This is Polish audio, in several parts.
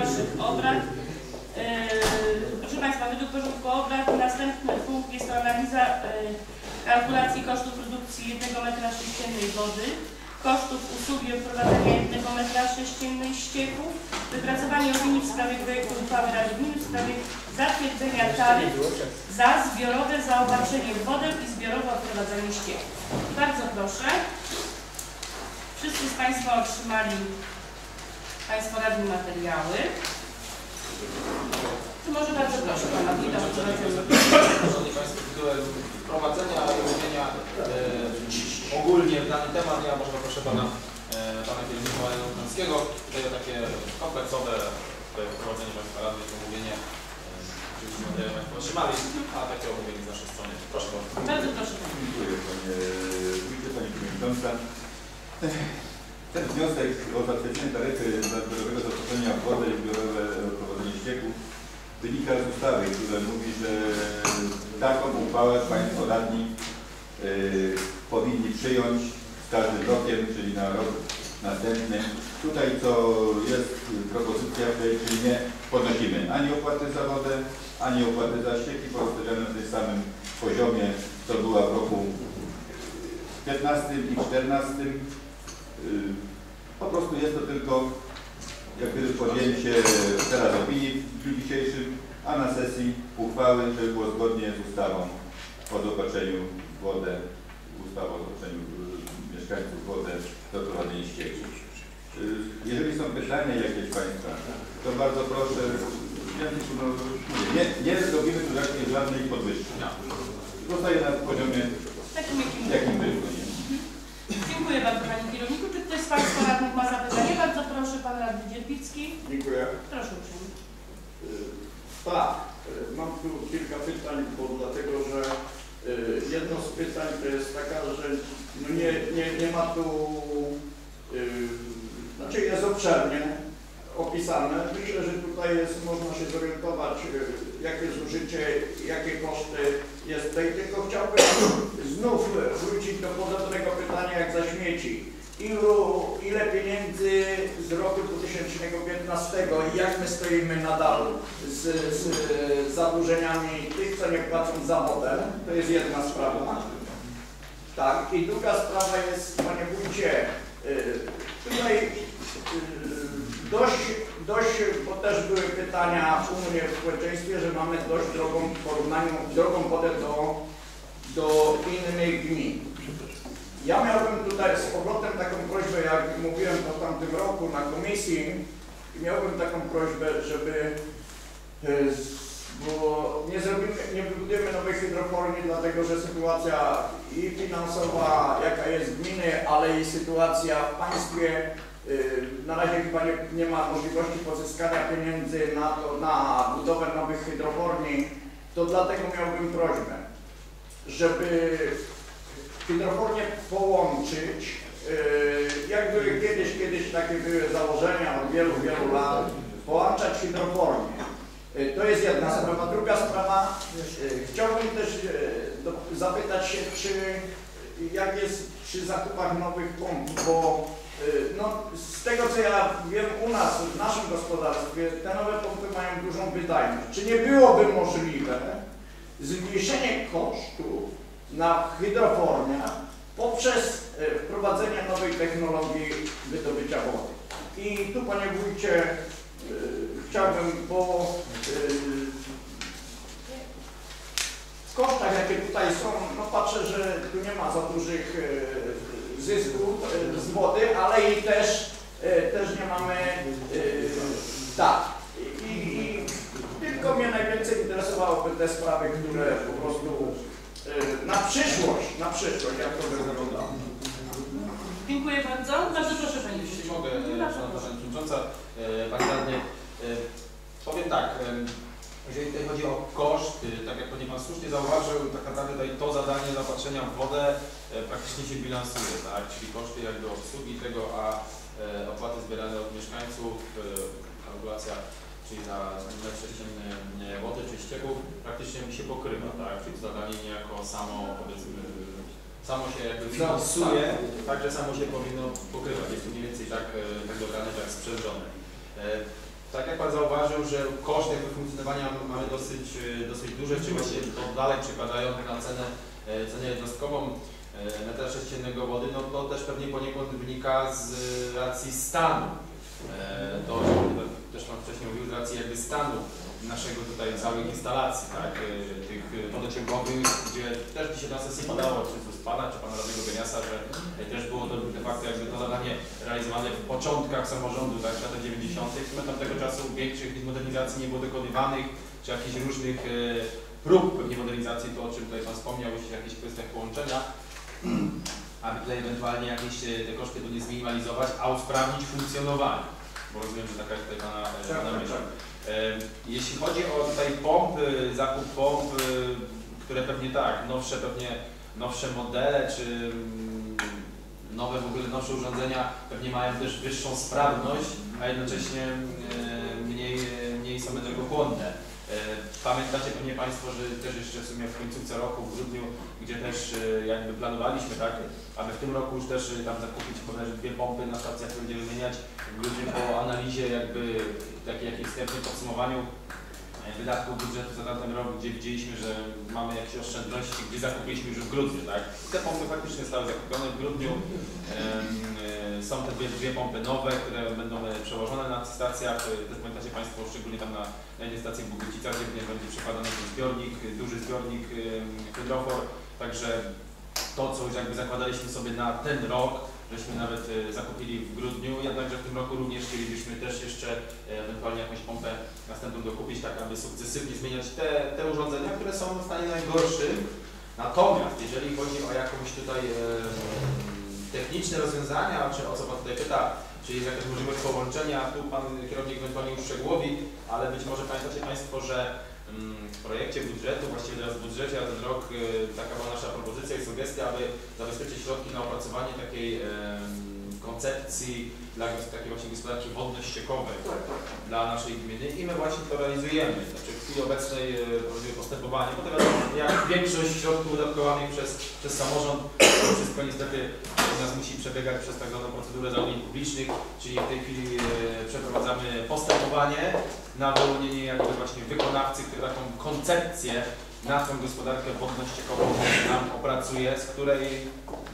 dalszych obrad. Yy, Proszę Państwa, według porządku obrad następny punkt jest to analiza yy, kalkulacji kosztów produkcji 1 metra sześciennej wody, kosztów usługi odprowadzania 1 metra sześciennej ścieków, wypracowanie opinii w sprawie projektu uchwały Rady Gminy w sprawie zatwierdzenia taryf za zbiorowe zaopatrzenie w wodę i zbiorowe odprowadzanie ścieków. Bardzo proszę. Wszyscy z Państwa otrzymali Państwo radni materiały. Czy może bardzo proszę Pana Wójta. Szanowni Państwo, tytułem wprowadzenia i omówienia e, ogólnie w dany temat, ja może poproszę Pana, e, Pana Kierownika Leonowskiego tutaj o takie kompleksowe wprowadzenie Państwa Rady i omówienie. E, materiał Państwo otrzymali, a takie omówienie z naszej strony. Proszę bardzo. Bardzo proszę. Dziękuję Panie Wójcie, Pani Przewodnicząca. Ten wniosek o zatwierdzenie taryfy za zbiorowego zaopatrzenia w wodę i zbiorowe prowadzenie ścieków wynika z ustawy, która mówi, że taką uchwałę Państwo radni yy, powinni przyjąć z każdym rokiem, czyli na rok następny. Tutaj co jest propozycja w czyli nie podnosimy ani opłaty za wodę, ani opłaty za ścieki, pozostawiamy na tym samym poziomie, co była w roku 15 i 14. Yy, Po prostu jest to tylko jak gdyby podjęcie teraz opinii w dniu dzisiejszym, a na sesji uchwały, żeby było zgodnie z ustawą o zaopatrzeniu w wodę, ustawą o zaopatrzeniu y, mieszkańców wodę do prowadzenia ścieków. Y, Jeżeli są pytania jakieś Państwa, to bardzo proszę, no, nie, nie robimy tu żadnej, żadnej podwyżki. Zostaje na poziomie, jakim nie? Dziękuję bardzo Panie Kierowniku. Czy ktoś z Państwa radnych ma zapytanie? Bardzo proszę Pan Radny Dzierpicki. Dziękuję. Proszę uprzejmie. Y, Tak, y, mam tu kilka pytań, bo dlatego, że y, jedno z pytań to jest taka, że no nie, nie, nie ma tu, znaczy jest obszernie opisane. Myślę, że tutaj jest, można się zorientować, jakie zużycie, jakie koszty jest tutaj. Tylko chciałbym znów wrócić do podobnego pytania jak za śmieci. Ilu, ile pieniędzy z roku 2015 i jak my stoimy nadal z, z zadłużeniami tych, co nie płacą za wodę? To jest jedna sprawa. Tak, i druga sprawa jest, panie wójcie, y, tutaj y, dość, dość, bo też były pytania u mnie w społeczeństwie, że mamy dość drogą w porównaniu, drogą wodę do, do innych gmin. Ja miałbym tutaj z powrotem taką prośbę, jak mówiłem w tamtym roku na komisji, miałbym taką prośbę, żeby, e, bo nie zrobimy, nie wybudujemy nowej hydroformii, dlatego że sytuacja i finansowa, jaka jest gminy, ale i sytuacja w państwie, e, na razie chyba nie, nie ma możliwości pozyskania pieniędzy na, to, na budowę nowych hydroformii, to dlatego miałbym prośbę, żeby hydrofornię połączyć. Yy, Jak były kiedyś, kiedyś takie były założenia od wielu, wielu lat, połączać hydroformię. Yy, To jest jedna sprawa. Druga sprawa, yy, chciałbym też zapytać się, czy jak jest przy zakupach nowych pomp, bo no, z tego co ja wiem u nas, w naszym gospodarstwie, te nowe pompy mają dużą wydajność. Czy nie byłoby możliwe zmniejszenie kosztów na hydroformia poprzez e, wprowadzenie nowej technologii wydobycia wody. I tu Panie Wójcie e, chciałbym, bo e, kosztach jakie tutaj są, no patrzę, że tu nie ma za dużych zysków z wody, ale i też, też nie mamy tak. I, i tylko mnie najwięcej interesowałyby te sprawy, które po prostu na przyszłość, na przyszłość, jak to by wyglądało. Dziękuję bardzo. Bardzo proszę Panie Jeśli mogę, Bardzo Szanowna. Pani Przewodnicząca, e, Pani Radny, powiem tak, jeżeli tutaj chodzi o koszty, tak jak Pani Pan słusznie zauważył, tak naprawdę tutaj to zadanie zaopatrzenia w wodę praktycznie się bilansuje, tak, czyli koszty jakby obsługi tego, a opłaty zbierane od mieszkańców, kalkulacja, czyli za metr sześcienny e, wody czy ścieków praktycznie mi się pokrywa, tak, czyli zadanie niejako samo powiedzmy samo się jakby finansuje, także samo się powinno pokrywać. Jest to mniej więcej tak, e, tak dobrane, tak sprzężone. E, tak jak Pan zauważył, że koszt jakby funkcjonowania mamy dosyć, dosyć duże, czy właściwie to dalej przykładają na cenę, cenę jednostkową metra sześciennego wody, no to też pewnie poniekąd wynika z racji stanu. E, To, o też Pan wcześniej mówił, z racji jakby stanu naszego tutaj całych instalacji, tak, e, tych wodociągowych, gdzie też dzisiaj na sesji padało, czy to z Pana, czy Pana radnego Geniasa, że też było to de facto jakby to zadanie realizowane w początkach samorządu, tak, w latach 90. My tam tego czasu większych modernizacji nie było dokonywanych, czy jakichś różnych e, prób pewnie modernizacji, to o czym tutaj Pan wspomniał, jeśli jakichś kwestiach połączenia, aby tutaj ewentualnie jakieś e, te koszty nie zminimalizować, a usprawnić funkcjonowanie. Bo rozumiem, że taka jest tutaj Pana, e, Tak, pana tak, myśl. tak. E, Jeśli chodzi o tutaj pompy, zakup pomp, które pewnie tak, nowsze pewnie, nowsze modele, czy mm, nowe w ogóle nowsze urządzenia pewnie mają też wyższą sprawność, a jednocześnie mniej, mniej są energochłonne. E, Pamiętacie pewnie Państwo, że też jeszcze w sumie w końcówce roku, w grudniu, gdzie też e, jakby planowaliśmy, tak, aby w tym roku już też e, tam zakupić bodajże dwie pompy na stacjach, które będziemy wymieniać w grudniu po analizie jakby takiej jakiejś wstępnej podsumowaniu e, wydatków budżetu za tamten rok, gdzie widzieliśmy, że mamy jakieś oszczędności, gdzie zakupiliśmy już w grudniu, tak? Te pompy faktycznie zostały zakupione w grudniu. E, Są te dwie, dwie pompy nowe, które będą e, przełożone na stacjach. E, Też pamiętacie Państwo, szczególnie tam na, jednej stacji w Bugrycicach, gdzie będzie- przekładany ten zbiornik, e, duży zbiornik hydrofor. Także to, co już jakby zakładaliśmy sobie na ten rok, żeśmy nawet zakupili w grudniu, jednakże w tym roku również chcielibyśmy też jeszcze ewentualnie jakąś pompę następną dokupić, tak aby sukcesywnie zmieniać te, te urządzenia, które są w stanie najgorszym. Natomiast jeżeli chodzi o jakąś tutaj techniczne rozwiązania, czy o co Pan tutaj pyta, czy jest jakaś możliwość połączenia, tu Pan kierownik ewentualnie już szczegółowi, ale być może pamiętacie Państwo, że mm, w projekcie budżetu, właściwie teraz w budżecie na ten rok, e, taka była nasza propozycja i sugestia, aby zabezpieczyć środki na opracowanie takiej koncepcji dla takiej właśnie gospodarki wodno-ściekowej Tak, tak. dla naszej gminy i my właśnie to realizujemy. Znaczy w chwili obecnej e, prowadzimy postępowanie, bo teraz jak większość środków wydatkowanych przez, przez samorząd, to wszystko niestety u nas musi przebiegać przez tak zwaną procedurę zamówień publicznych, czyli w tej chwili e, przeprowadzamy postępowanie na wyłonienie jakby właśnie wykonawcy, który taką koncepcję na tą gospodarkę wodno-ściekową nam opracuje, z której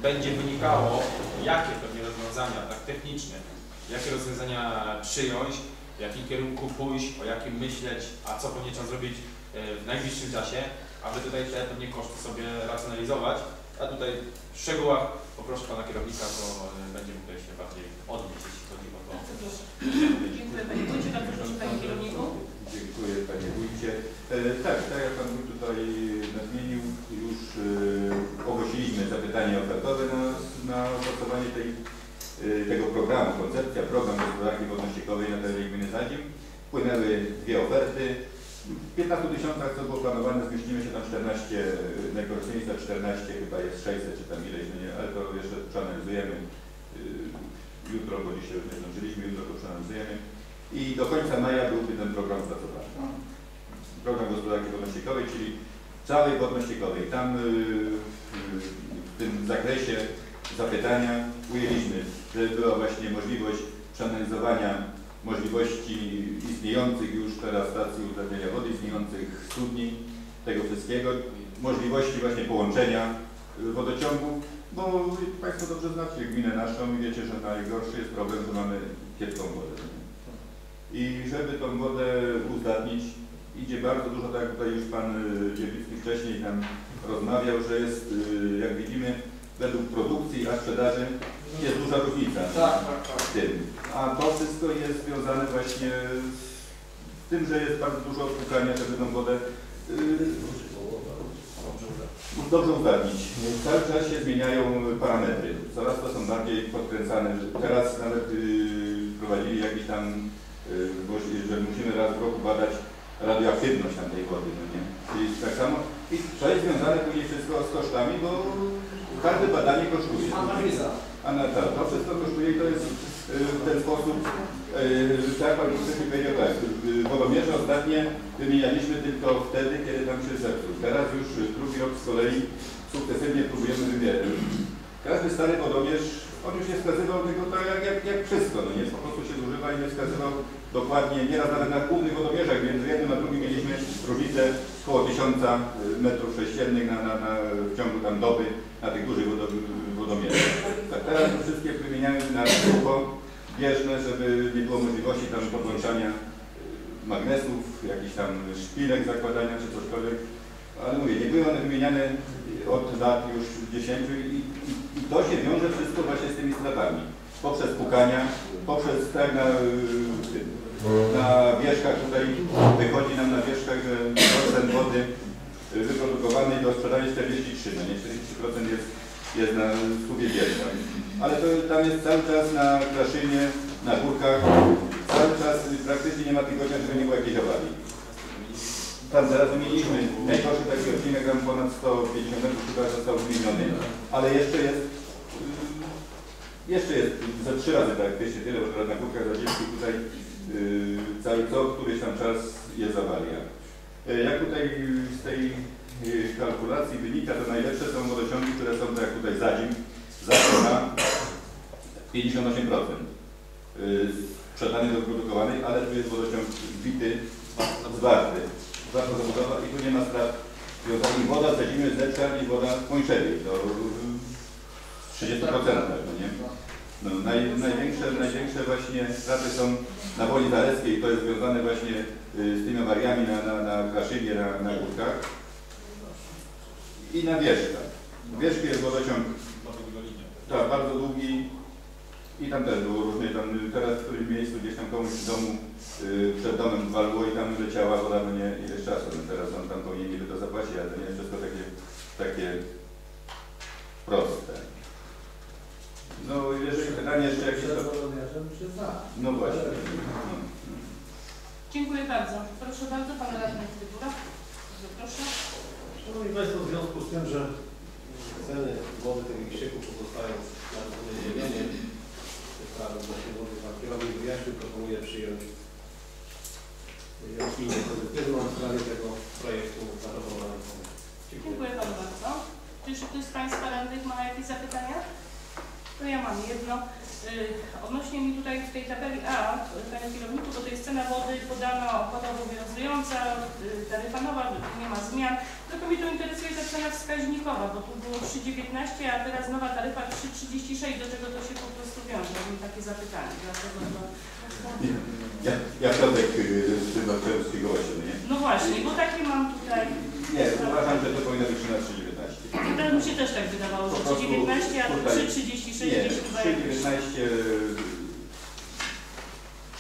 będzie wynikało, jakie pewnie rozwiązania tak techniczne, jakie rozwiązania przyjąć, w jakim kierunku pójść, o jakim myśleć, a co pewnie trzeba zrobić e, w najbliższym czasie, aby tutaj te pewnie koszty sobie racjonalizować. A tutaj w szczegółach poproszę Pana kierownika, bo e, będzie tutaj się bardziej odnieść, jeśli chodzi o to. Dziękuję Panie Wójcie, bardzo proszę Panie Kierowniku. Dziękuję Panie Wójcie. E, tak, tak jak Pan Wójt tutaj nadmienił, już e, ogłosiliśmy zapytanie ofertowe na, na opracowanie tej, e, tego programu, koncepcja, program gospodarki wodno-ściekowej na terenie gminy Zadzim. Wpłynęły dwie oferty. W 15 tysiącach, co było planowane, zmieścimy się tam 14, e, najgorsze miejsca 14, chyba jest 600 czy tam ileś, no nie, ale to jeszcze przeanalizujemy. Jutro, bo dzisiaj już nie zdążyliśmy, jutro to przeanalizujemy i do końca maja byłby ten program opracowany. Program gospodarki wodno-ściekowej, czyli całej wodno-ściekowej. Tam y, y, w tym zakresie zapytania ujęliśmy, że była właśnie możliwość przeanalizowania możliwości istniejących już teraz stacji uzdatniania wody, istniejących studni, tego wszystkiego, możliwości właśnie połączenia wodociągu, bo Państwo dobrze znacie gminę naszą i wiecie, że najgorszy jest problem, że mamy kiepską wodę. I żeby tą wodę uzdatnić, idzie bardzo dużo, tak jak tutaj już Pan y, Dziewicki wcześniej tam rozmawiał, że jest, y, jak widzimy, według produkcji a sprzedaży jest duża różnica Tak, tak, tak. w tym. A to wszystko jest związane właśnie z tym, że jest bardzo dużo odpukania, żeby tą wodę y, dobrze uzdatnić. Cały czas się zmieniają parametry. Coraz to są bardziej podkręcane. Teraz nawet y, prowadzili jakiś tam, y, że musimy raz w roku badać radioaktywność tamtej wody, no nie? Czyli tak samo. I to jest związane później wszystko z kosztami, bo każde badanie kosztuje. Analiza. A na to, wszystko kosztuje i to jest y, w ten sposób, y, tak pan wcześniej powiedział tak, y, wodomierze ostatnie wymienialiśmy tylko wtedy, kiedy tam się zepsuł. Teraz już y, drugi rok z kolei sukcesywnie próbujemy wybierać, Każdy stary wodomierz, on już nie wskazywał tego tak jak, jak, jak wszystko, no nie, po prostu się zużywa i nie wskazywał dokładnie, nieraz nawet na głównych wodomierzach, między jednym a drugim mieliśmy różnicę około 1000 metrów sześciennych na, na, na, w ciągu tam doby na tych dużych wodo, wodomierzach. Tak teraz to wszystkie wymieniamy na sucho, bieżne, żeby nie było możliwości tam podłączania y, magnesów, jakichś tam szpilek zakładania czy cośkolwiek. Ale mówię, nie były one wymieniane od lat już 10 i, i, to się wiąże wszystko właśnie z tymi stratami. Poprzez pukania, poprzez tak na, y, na wierzchach tutaj wychodzi nam na wierzchach, procent wody wyprodukowanej do sprzedania 43, no nie 43% jest, jest na skubie wierzcha. Ale to tam jest cały czas na Kraszynie, na górkach, cały czas praktycznie nie ma tygodnia, żeby nie było jakiejś awarii. Tam zaraz wymieniliśmy najgorszy taki odcinek, tam ponad 150 metrów chyba został wymieniony, ale jeszcze jest, yy, jeszcze jest za trzy razy tak, jeszcze tyle, bo na górkach zadziewki tutaj yy, cały co któryś tam czas jest awaria. Yy, Jak tutaj z tej yy, kalkulacji wynika, to najlepsze są wodociągi, które są tak jak tutaj zadzim, zawsze na 58% yy, sprzedany do produkowanej, ale tu jest wodociąg bity, zwarty, i tu nie ma strat związanych. Woda z zimy lepsza niż woda w Pończewie, to yy, 30% no nie? No, naj, największe, największe właśnie straty są na woli zaleckiej, to jest związane właśnie y, z tymi awariami na, na, na Kraszynie, na, na górkach i na wierzchach. Wierzchy jest wodociąg tak, bardzo długi i tam też było różnie, tam y, teraz w którymś miejscu gdzieś tam komuś w domu przed domem walło i tam leciała woda, no nie ileś czasu, no teraz on tam powinien niby to zapłacić, ale to nie jest wszystko takie, takie proste. No jeżeli pytanie jeszcze jakieś to... No właśnie. No. Dziękuję bardzo. Proszę bardzo, Pan Radny Trybura. Bardzo proszę. Szanowni Państwo, w związku z tym, że ceny wody tych ścieków pozostają na rozdzielenie sprawy właśnie wody kierownik wyjaśnił, proponuję przyjąć opinię pozytywną w sprawie tego projektu. Dziękuję. Dziękuję bardzo. Czy ktoś z Państwa radnych ma jakieś zapytania? To ja mam jedno. Yy, odnośnie mi tutaj w tej tabeli A, Panie Kierowniku, bo to jest cena wody podana opłata obowiązująca, yy, taryfa nowa, nie ma zmian. Tylko mnie to interesuje cena wskaźnikowa, bo tu było 3,19, a teraz nowa taryfa 3,36. Do czego to się po prostu wiąże? Mam takie zapytanie. Dlatego to... Ja, ja Piotrek y, z tym chciałem sfigurować, no nie? No właśnie, bo takie mam tutaj... Nie, uważam, że to powinno być na 3,19. Teraz mi się też tak wydawało, że Po prostu 3,19, a tutaj- 3,36 Nie, gdzieś chyba jakoś... 3,19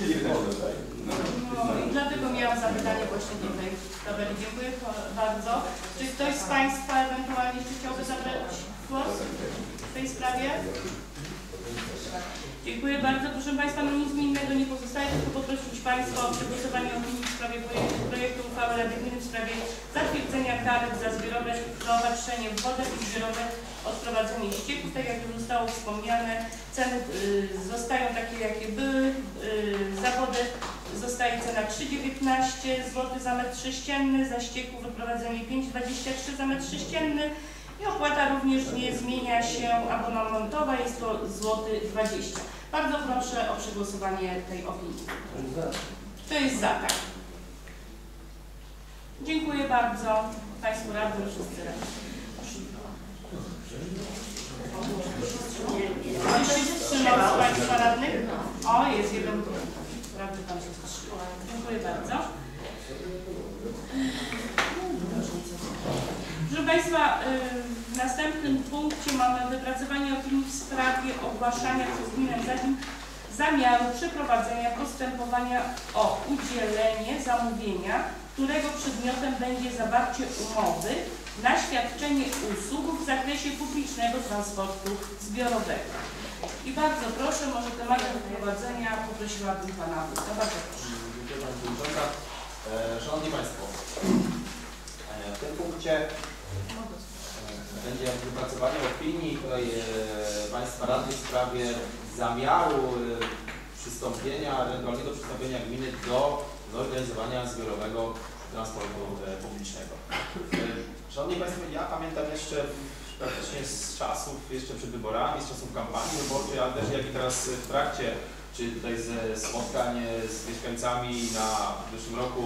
3,19 dostaję. I dlatego miałam zapytanie właśnie do tej tabeli. Dziękuję bardzo. Czy ktoś z Państwa ewentualnie chciałby zabrać głos w tej sprawie? Dziękuję bardzo. Proszę Państwa, no nic mi innego nie pozostaje, tylko poprosić Państwa o przegłosowanie opinii w sprawie projektu, projektu uchwały Rady Gminy w sprawie zatwierdzenia kary za zbiorowe zaopatrzenie w wodę i zbiorowe odprowadzenie ścieków. Tak jak już zostało wspomniane, ceny y, zostają takie, jakie były. Y, za wodę zostaje cena 3,19 zł za metr sześcienny, za ścieku wyprowadzenie 5,23 za metr sześcienny. I opłata również nie zmienia się abonamentowa, jest to złoty 20. Bardzo proszę o przegłosowanie tej opinii. To jest za, tak. Dziękuję bardzo Państwu radnym, wszyscy radni. Ktoś się wstrzymał z Państwa radnych? O, jest jeden radny Pan się wstrzymał. Dziękuję bardzo. Proszę Państwa, y, w następnym punkcie mamy wypracowanie opinii w sprawie ogłaszania przez gminę Zadim zamiaru przeprowadzenia postępowania o udzielenie zamówienia, którego przedmiotem będzie zawarcie umowy na świadczenie usług w zakresie publicznego transportu zbiorowego. I bardzo proszę, może tematem wprowadzenia poprosiłabym Pana Wójta. Bardzo proszę. Dziękuję Pani. E, Szanowni Państwo, e, w tym punkcie będzie wypracowanie opinii tutaj e, Państwa Rady w sprawie zamiaru e, przystąpienia, ewentualnego przystąpienia gminy do zorganizowania zbiorowego transportu e, publicznego. Szanowni Państwo, ja pamiętam jeszcze praktycznie z czasów jeszcze przed wyborami, z czasów kampanii wyborczej, ale też jak i teraz w trakcie, czy tutaj ze spotkań z mieszkańcami na w zeszłym roku,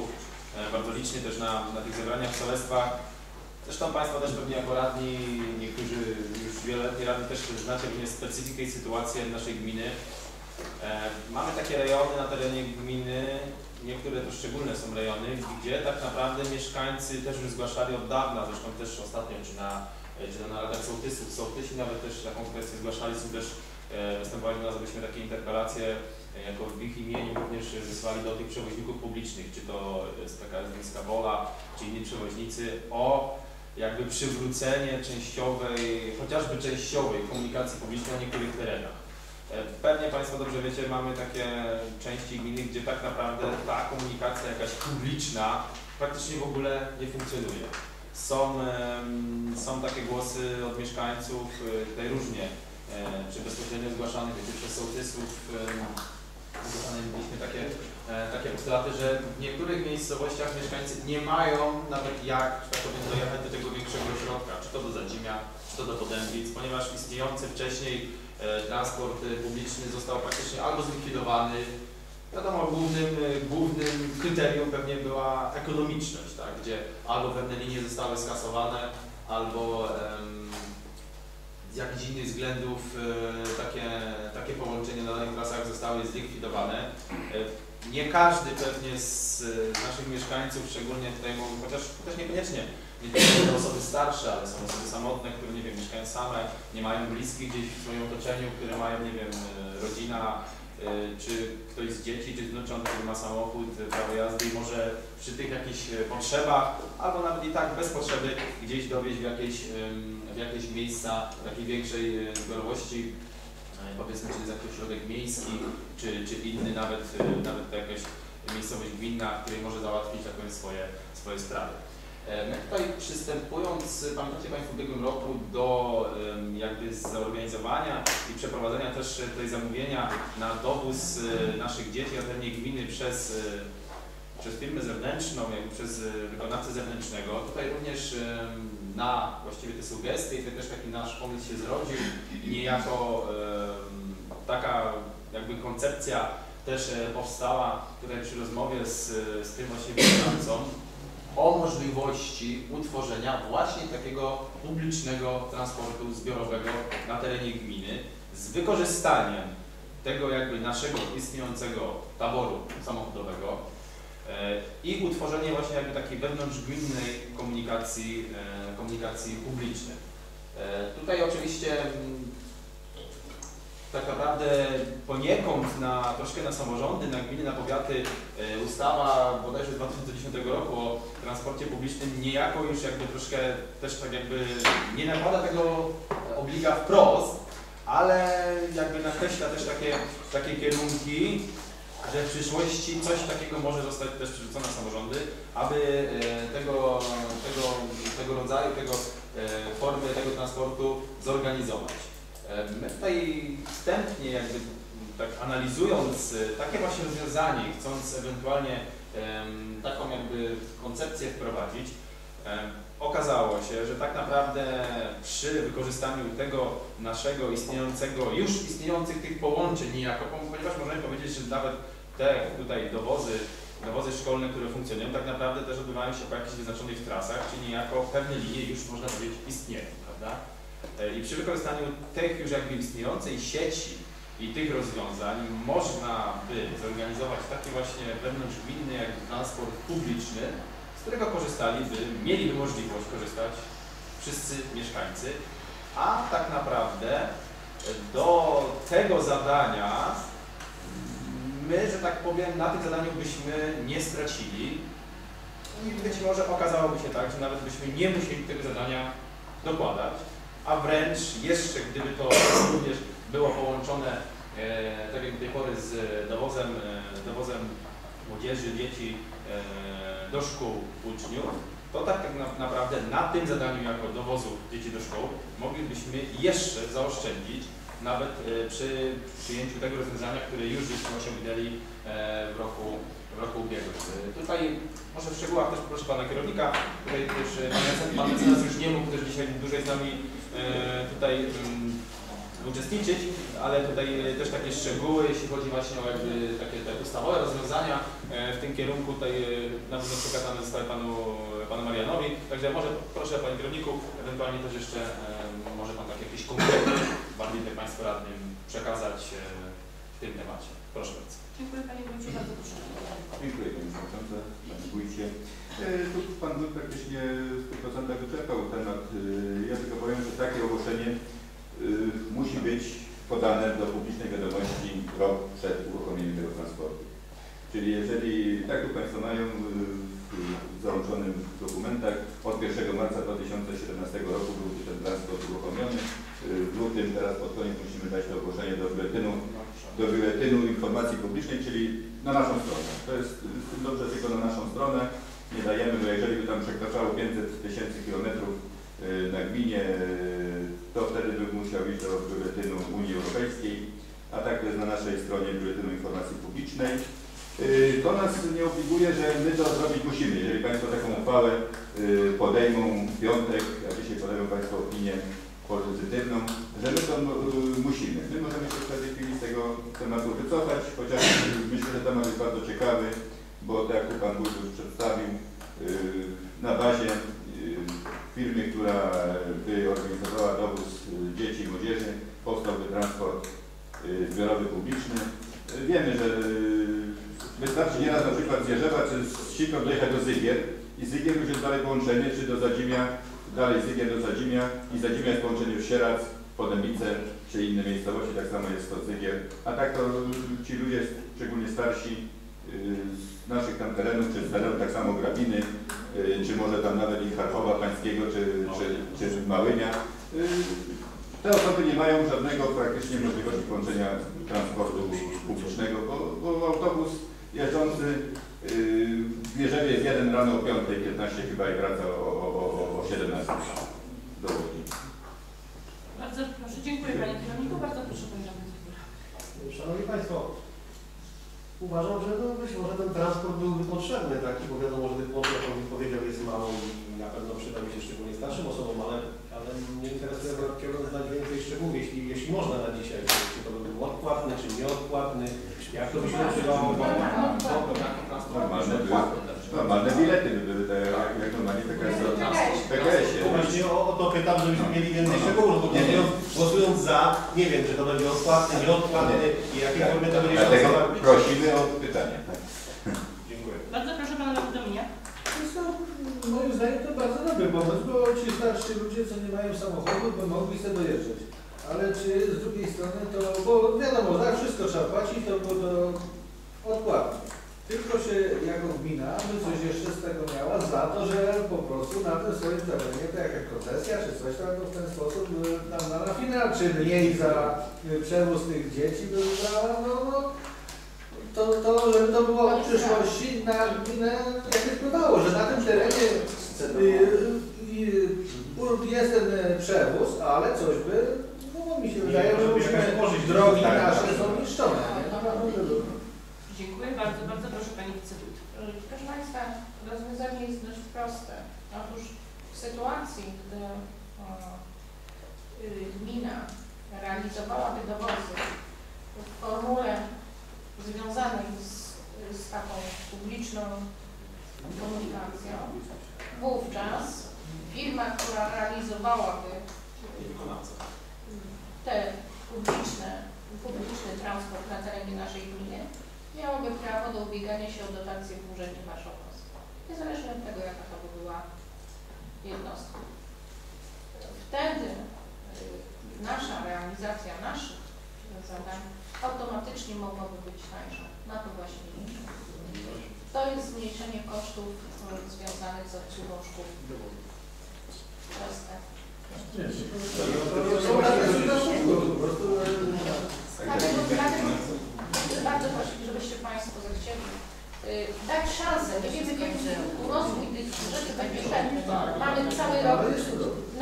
bardzo licznie też na, na tych zebraniach w sołectwach. Zresztą Państwo też pewnie jako radni, niektórzy już wieloletni radni też znacie pewnie specyfikę i sytuację naszej gminy. E, Mamy takie rejony na terenie gminy, niektóre to szczególne są rejony, gdzie tak naprawdę mieszkańcy też już zgłaszali od dawna, zresztą też ostatnio, czy na, czy na naradach sołtysów, sołtysi nawet też taką kwestię zgłaszali, są też e, występowali u nas, abyśmy takie interpelacje e, jako w ich imieniu również wysłali do tych przewoźników publicznych, czy to jest taka Miejska Wola, czy inni przewoźnicy, o jakby przywrócenie częściowej, chociażby częściowej komunikacji publicznej na niektórych terenach. E, Pewnie Państwo dobrze wiecie, mamy takie części gminy, gdzie tak naprawdę ta komunikacja jakaś publiczna praktycznie w ogóle nie funkcjonuje. Są, są takie głosy od mieszkańców, e, tutaj różnie, e, czy bezpośrednio zgłaszanych, czy przez sołtysów, zgłaszane mieliśmy takie, takie postulaty, że w niektórych miejscowościach mieszkańcy nie mają nawet jak, tak powiem, dojechać do tego większego ośrodka, czy to do Zadzimia, czy to do Podębic, ponieważ istniejący wcześniej e, transport e, publiczny został praktycznie albo zlikwidowany. Wiadomo, głównym, e, głównym kryterium pewnie była ekonomiczność, tak, gdzie albo pewne linie zostały skasowane, albo em, z jakichś innych względów e, takie, takie połączenia na danych trasach zostały zlikwidowane. E, Nie każdy pewnie z e, naszych mieszkańców, szczególnie tutaj, chociaż, chociaż niekoniecznie, nie tylko osoby starsze, ale są osoby samotne, które nie wiem, mieszkają same, nie mają bliskich gdzieś w swoim otoczeniu, które mają, nie wiem, e, rodzina, e, czy ktoś z dzieci, czy wnucząt, który ma samochód, prawo jazdy i może przy tych jakichś potrzebach, albo nawet i tak bez potrzeby gdzieś dowieźć w jakieś, w jakieś miejsca takiej większej zbiorowości, powiedzmy, czy jest jakiś ośrodek miejski, czy, czy inny, nawet, e, nawet jakaś miejscowość gminna, w której może załatwić powiem, swoje, swoje sprawy. E, My tutaj przystępując, pamiętacie Państwo w ubiegłym roku do jakby zorganizowania i przeprowadzenia też e, tutaj zamówienia na dowóz e, naszych dzieci na terenie gminy przez, e, przez firmę zewnętrzną, jakby przez e, wykonawcę zewnętrznego. Tutaj również na właściwie te sugestie i też taki nasz pomysł się zrodził, niejako em, taka jakby koncepcja też e, powstała tutaj przy rozmowie z, z tym właśnie wykonawcą o możliwości utworzenia właśnie takiego publicznego transportu zbiorowego na terenie gminy z wykorzystaniem tego jakby naszego istniejącego taboru samochodowego e, i utworzenie właśnie jakby takiej wewnątrzgminnej komunikacji, e, komunikacji publicznej. E, Tutaj oczywiście mm, tak naprawdę poniekąd na troszkę na samorządy, na gminy, na powiaty e, ustawa bodajże z 2010 roku o transporcie publicznym niejako już jakby troszkę też tak jakby nie nakłada tego obliga wprost, ale jakby nakreśla też takie, takie kierunki, że w przyszłości coś takiego może zostać też przerzucone na samorządy, aby e, tego, tego, tego rodzaju, tego e, formy tego transportu zorganizować. E, My tutaj wstępnie jakby tak analizując e, takie właśnie rozwiązanie, chcąc ewentualnie taką jakby koncepcję wprowadzić, okazało się, że tak naprawdę przy wykorzystaniu tego naszego istniejącego, już istniejących tych połączeń niejako, ponieważ możemy powiedzieć, że nawet te tutaj dowozy, dowozy szkolne, które funkcjonują, tak naprawdę też odbywają się po jakichś wyznaczonych trasach, czyli niejako pewne linie już można powiedzieć istnieją, prawda? E, I przy wykorzystaniu tych już jakby istniejącej sieci i tych rozwiązań można by zorganizować taki właśnie wewnątrzgminny jakby transport publiczny, z którego korzystaliby, mieliby możliwość korzystać wszyscy mieszkańcy, a tak naprawdę do tego zadania my, że tak powiem, na tym zadaniu byśmy nie stracili. I być może okazałoby się tak, że nawet byśmy nie musieli tego zadania dokładać, a wręcz jeszcze gdyby to również było połączone, e, tak jak do tej pory, z dowozem, e, dowozem młodzieży, dzieci e, do szkół uczniów, to tak na, naprawdę na tym zadaniu jako dowozu dzieci do szkół moglibyśmy jeszcze zaoszczędzić nawet przy przyjęciu tego rozwiązania, które już żeśmy osiągnęli w roku roku ubiegłym. Y, Tutaj może w szczegółach też proszę Pana Kierownika, tutaj też y, Pan Mecen- Pan Mecenas już nie mógł też dzisiaj dłużej z nami e, tutaj mm, uczestniczyć, ale tutaj też takie szczegóły, jeśli chodzi właśnie o jakby takie te ustawowe rozwiązania w tym kierunku tutaj na pewno przekazane zostały Panu, Panu Marianowi. Także może proszę Panie Kierowniku, ewentualnie też jeszcze może Pan tak jakieś konkrety bardziej Państwu radnym przekazać w tym temacie. Proszę bardzo. Dziękuję Panie Wójcie, bardzo proszę. Dziękuję Panie Przewodniczący, Panie Wójcie. E, Tu Pan Wójt praktycznie w 100% wyczerpał temat. E, Ja tylko powiem, że takie ogłoszenie e, musi być podane do publicznej wiadomości rok przed uruchomieniem tego transportu. Czyli jeżeli, tak tu Państwo mają e, w dokumentach, od 1 marca 2017 roku był ten transport uruchomiony. E, W lutym, teraz pod koniec musimy dać to ogłoszenie do biuletynu do biuletynu informacji publicznej, czyli na naszą stronę. To jest dobrze tylko na naszą stronę. Nie dajemy, bo jeżeli by tam przekraczało 500 tysięcy kilometrów y, na gminie, y, to wtedy by musiał iść do biuletynu Unii Europejskiej, a tak to jest na naszej stronie biuletynu informacji publicznej. Y, To nas nie obliguje, że my to zrobić musimy. Jeżeli Państwo taką uchwałę y, podejmą w piątek, a dzisiaj podejmą Państwo opinię pozytywną, że my to y, musimy. My możemy się w tej chwili z tego tematu wycofać, chociaż myślę, że temat jest bardzo ciekawy, bo tak jak tu Pan już przedstawił, na bazie firmy, która by organizowała dowóz dzieci i młodzieży, powstałby transport zbiorowy publiczny. Wiemy, że wystarczy nieraz na przykład z Jerzewa czy z Sikor dojechać do Zygier i Zygier już jest dalej połączenie, czy do Zadzimia, dalej Zygier do Zadzimia i Zadzimia jest połączenie w Sierac, Podemice czy inne miejscowości, tak samo jest to Zygier. A tak to ci ludzie, szczególnie starsi y, z naszych tam terenów, czy z terenów tak samo Grabiny, y, czy może tam nawet i Charkowa Pańskiego, czy, czy, czy Małynia. y, Te osoby nie mają żadnego praktycznie możliwości połączenia transportu publicznego, bo, bo autobus jeżdżący yy, jest jeden rano o 5.15 chyba i wraca o, o, o, o 17 do Łodzi. Bardzo proszę, dziękuję Panie Kierowniku, bardzo proszę Panie Radny. Szanowni Państwo, uważam, że no być może ten transport byłby potrzebny taki, bo wiadomo, że tych potrzeb, jak Pan powiedział, jest mało i na pewno przyda mi się szczególnie starszym osobom, ale, ale mnie interesuje kierunek znać więcej szczegółów, jeśli, jeśli można na dzisiaj, czy to by był odpłatny, czy nieodpłatny, jak to by się odbywało. Normalne, były, normalne bilety by były, tak jak, jak normalnie PKS. PKS-ie. Właśnie o, o to pytam, żebyśmy mieli więcej szczegółów, bo głosując, głosując za, nie wiem, czy to będzie odpłatny, nieodpłatny i jakiej formie to będzie Dlatego prosimy o pytanie. Tak. Dziękuję. Bardzo proszę Pana Dominia. Moim zdaniem to bardzo dobry pomysł, bo ci starsi ludzie, co nie mają samochodu, by mogli sobie dojeżdżać. Ale czy z drugiej strony to, bo wiadomo, za wszystko trzeba płacić, to było to odpłatnie. Tylko się jako gmina by coś jeszcze z tego miała za to, że po prostu na tym swoim terenie, to jak koncesja czy coś tam, to w ten sposób y, tam na, na finał, czy mniej za y, przewóz tych dzieci by brała, no, no to, to, żeby to było w przyszłości na gminę jakby wpływało, że na tym terenie y, y, jest ten y, przewóz, ale coś by, no bo mi się wydaje, że musimy, drogi tak, nasze tak. są niszczone. nie? No, dobrze. Dziękuję bardzo, bardzo proszę Pani Wicewójt. Proszę Państwa, rozwiązanie jest dość proste. Otóż w sytuacji, gdy o, gmina realizowałaby dowozy w formule związanej z, z taką publiczną komunikacją, wówczas firma, która realizowałaby te publiczne, publiczny transport na terenie naszej gminy, miałoby prawo do ubiegania się o dotację w Urzędzie Marszałkowskim. Niezależnie od tego, jaka to by była jednostka. Wtedy y, nasza realizacja naszych zadań automatycznie mogłaby być tańsza. Na to właśnie liczę. To jest zmniejszenie kosztów związanych z obsługą szkół. Proste. Bardzo proszę, żebyście Państwo zechcieli y, dać szansę. Nie wiemy, kiedy rozwój tych rzeczy będzie szedł. Mamy cały rok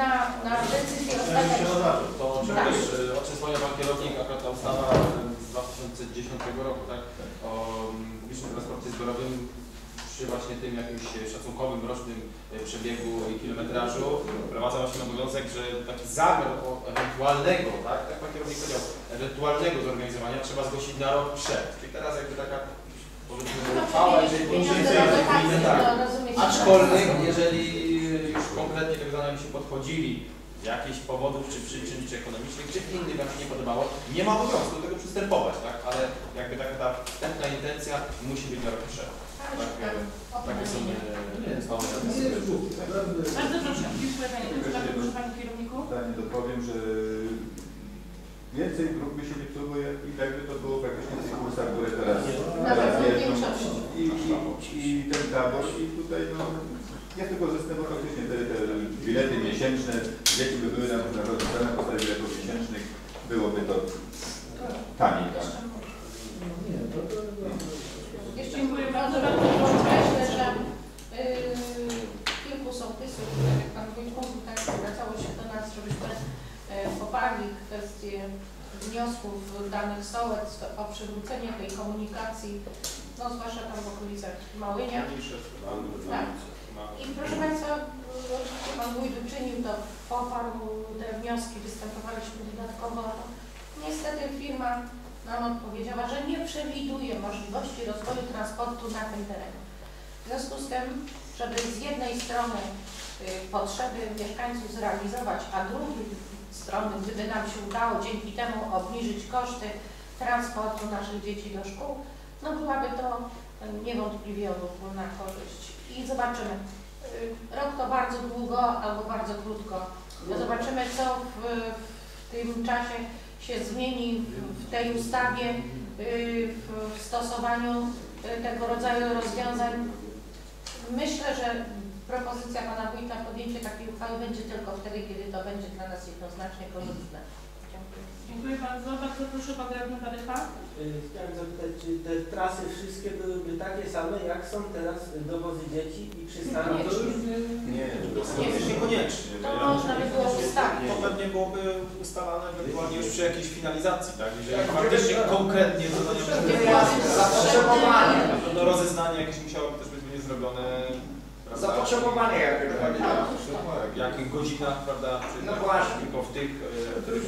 na, na decyzję ostateczną. To Tak. też, e, o czym wspomniał Pan Kierownik, akurat ta ustawa z 2010 roku, tak, o mm, publicznym transporcie zbiorowym przy właśnie tym jakimś szacunkowym rocznym e, przebiegu i kilometrażu wprowadza właśnie obowiązek, że taki zamiar o ewentualnego, tak, tak pan kierownik powiedział, ewentualnego zorganizowania trzeba zgłosić na rok przed. Czyli teraz jakby taka powiedzmy uchwała, jeżeli Pieniądze tak. rozumiecie. Aczkolwiek, jeżeli by się podchodzili z jakichś powodów, czy przyczyn, czy ekonomicznych, czy innych Wam się nie podobało, nie ma obowiązku do tego przystępować, tak? Ale jakby taka ta wstępna intencja musi być na rok przed. Ale Tak, szukam Takie są. Bardzo proszę, dziękuję Panie Kierowniku. Zdanie dopowiem, że więcej dróg by się nie psuło, jak i tak by to było praktycznie w tych kursach, które teraz, Na teraz pewno jeżdżą. i, I ten tabor i tutaj no, nie tylko zastępował faktycznie te, te bilety miesięczne, dzieci by były na, na, na, na podstawie biletów miesięcznych, byłoby to taniej. Tak? Jeszcze Nie, to, to, Jeszcze Dziękuję bardzo. bardzo podkreślę, że yy, kilku sołtysów, tak jak Pan Wójtku tutaj zwracało się do nas, żebyśmy yy, poparli kwestię wniosków danych sołectw o przywrócenie tej komunikacji, no zwłaszcza tam w okolicach Małynia. Tak. I proszę Państwa, oczywiście Pan Wójt uczynił to, poparł te wnioski, występowaliśmy dodatkowo. Niestety firma nam odpowiedziała, że nie przewiduje możliwości rozwoju transportu na tym terenie. W związku z tym, żeby z jednej strony y, potrzeby mieszkańców zrealizować, a drugiej strony, gdyby nam się udało dzięki temu obniżyć koszty transportu naszych dzieci do szkół, no byłaby to niewątpliwie na korzyść. I zobaczymy. Y, Rok to bardzo długo albo bardzo krótko. Zobaczymy, co w, w tym czasie się zmieni w, w tej ustawie, y, w, w stosowaniu tego rodzaju rozwiązań. Myślę, że propozycja Pana Wójta podjęcie takiej uchwały będzie tylko wtedy, kiedy to będzie dla nas jednoznacznie korzystne. Dziękuję. Bardzo. Bardzo proszę Pan Radny Padycha. Y, Chciałem zapytać, czy te trasy wszystkie byłyby takie same, jak są teraz dowozy dzieci i przystanki? to już nie, Nie, Nie, to niekoniecznie. To można by było ustawić. To pewnie byłoby ustalane ewentualnie już przy jakiejś finalizacji, tak? Jeżeli faktycznie konkretnie zadania pewno rozeznanie jakieś musiałoby też być zrobione. Zapotrzebowanie jakieś będzie. Tak, w jakich godzinach, prawda? Czy No tak, właśnie. Tylko w tych, e, których?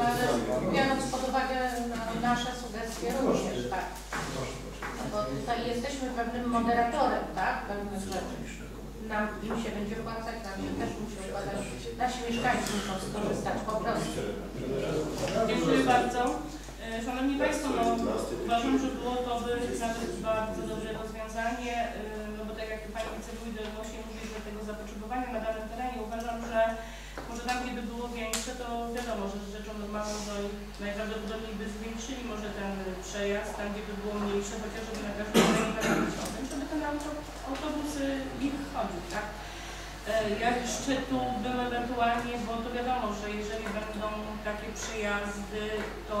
Ale biorąc pod uwagę na nasze sugestie również, tak. No bo tutaj jesteśmy pewnym moderatorem, tak, pewnych rzeczy. Nam im się będzie opłacać, nam się też musi opłacać. Nasi mieszkańcy muszą skorzystać po prostu. Dziękuję bardzo. E, Szanowni Państwo, no, uważam, że było to bardzo dobre rozwiązanie, e, no bo tak jak Pani Wicewójt właśnie mówi, że tego zapotrzebowania na danym terenie, uważam, że może tam, gdzie by było większe, to wiadomo, że rzeczą normalną, że najprawdopodobniej by zwiększyli może ten przejazd, tam gdzie by było mniejsze, chociażby na każdym terenie na o tym, żeby ten auto, autobus ich chodził, tak? E, Ja jeszcze tu bym ewentualnie, bo to wiadomo, że jeżeli będą takie przyjazdy, to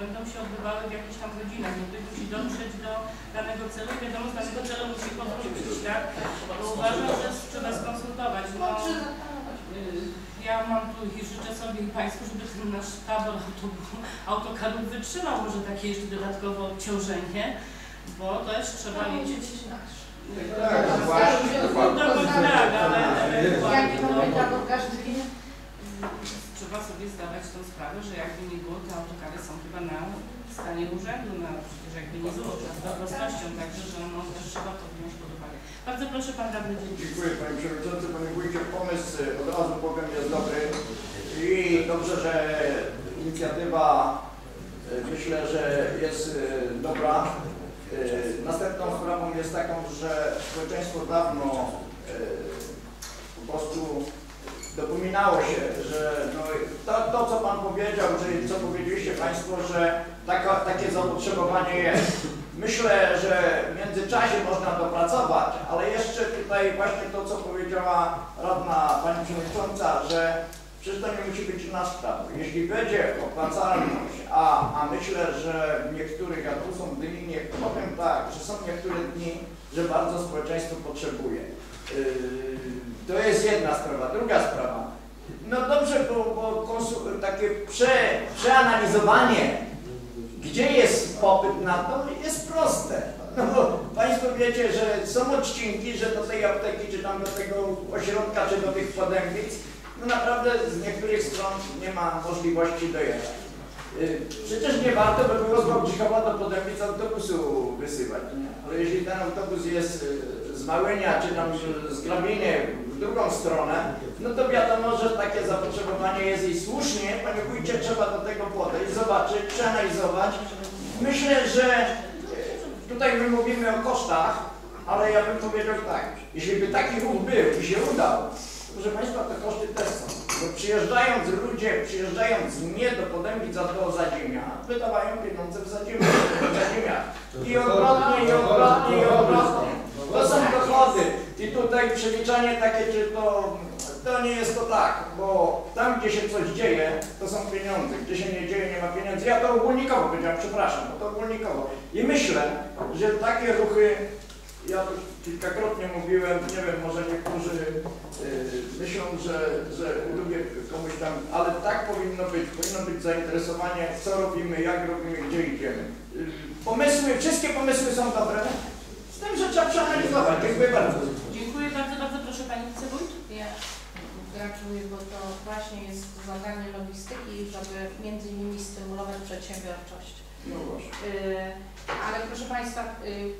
będą się odbywały w jakichś tam godzinach, bo ktoś musi dotrzeć do danego celu, wiadomo, z danego celu musi powrócić, tak? To uważam, że trzeba skonsultować. No, ja mam tu i życzę sobie i Państwu, żeby ten nasz tabor autokarów wytrzymał może takie jeszcze dodatkowe obciążenie, bo też trzeba liczyć. Tak, właśnie, Jaki to mamy tabor każdy trzeba sobie zdawać tą sprawę, że jakby nie było, te autokary są chyba na stanie urzędu, na przecież jakby nie było z dobrostością, także że no, też trzeba to wziąć pod uwagę. Bardzo proszę Pan Radny. Dziękuję Panie Przewodniczący, Panie Wójcie. Pomysł od razu powiem jest dobry i dobrze, że inicjatywa y, myślę, że jest y, dobra. Y, Następną sprawą jest taką, że społeczeństwo dawno y, po prostu dopominało się, że no, to, to co Pan powiedział, czy co powiedzieliście Państwo, że taka, takie zapotrzebowanie jest. Myślę, że w międzyczasie można dopracować, ale jeszcze tutaj właśnie to, co powiedziała radna Pani Przewodnicząca, że przecież to nie musi być nasz tabor. Jeśli będzie opłacalność, a, a myślę, że w niektórych, ja tu są dni, nie, powiem tak, że są niektóre dni, że bardzo społeczeństwo potrzebuje. Yy, to jest jedna sprawa. Druga sprawa. No dobrze, bo, bo takie prze, przeanalizowanie Gdzie jest popyt na to? Jest proste. No bo Państwo wiecie, że są odcinki, że do tej apteki, czy tam do tego ośrodka, czy do tych podębic, naprawdę z niektórych stron nie ma możliwości dojechać. Y, Przecież nie warto by było z Wałbrzychowa do Podębic autobusu wysyłać, ale jeśli ten autobus jest y, z Małynia czy tam z Grabiny w drugą stronę, no to wiadomo, że takie zapotrzebowanie jest i słusznie, panie wójcie, trzeba do tego podejść, zobaczyć, przeanalizować. Myślę, że y, tutaj my mówimy o kosztach, ale ja bym powiedział tak, jeśli by taki ruch był i się udał, Proszę Państwa, te koszty też są. Bo przyjeżdżając ludzie, przyjeżdżając nie do Podębic, a do Zadziemia, wydawają pieniądze w Zadziemiu, w Zadziemiach. I odwrotnie, i odwrotnie, i odwrotnie. To są dochody. I tutaj przeliczanie takie, czy to, to nie jest to tak, bo tam, gdzie się coś dzieje, to są pieniądze. Gdzie się nie dzieje, nie ma pieniędzy. Ja to ogólnikowo powiedziałem, przepraszam, bo to ogólnikowo. I myślę, że takie ruchy ja to kilkakrotnie mówiłem, nie wiem, może niektórzy yy, myślą, że, że lubię komuś tam, ale tak powinno być, powinno być zainteresowanie, co robimy, jak robimy, gdzie idziemy. Yy, pomysły, wszystkie pomysły są dobre, z tym, że trzeba przeanalizować. Dziękuję bardzo. Dziękuję bardzo, bardzo proszę Pani Wicewójt. Ja gratuluję, bo to właśnie jest zadanie logistyki, żeby między innymi stymulować przedsiębiorczość. No właśnie. Y, Ale proszę Państwa, y,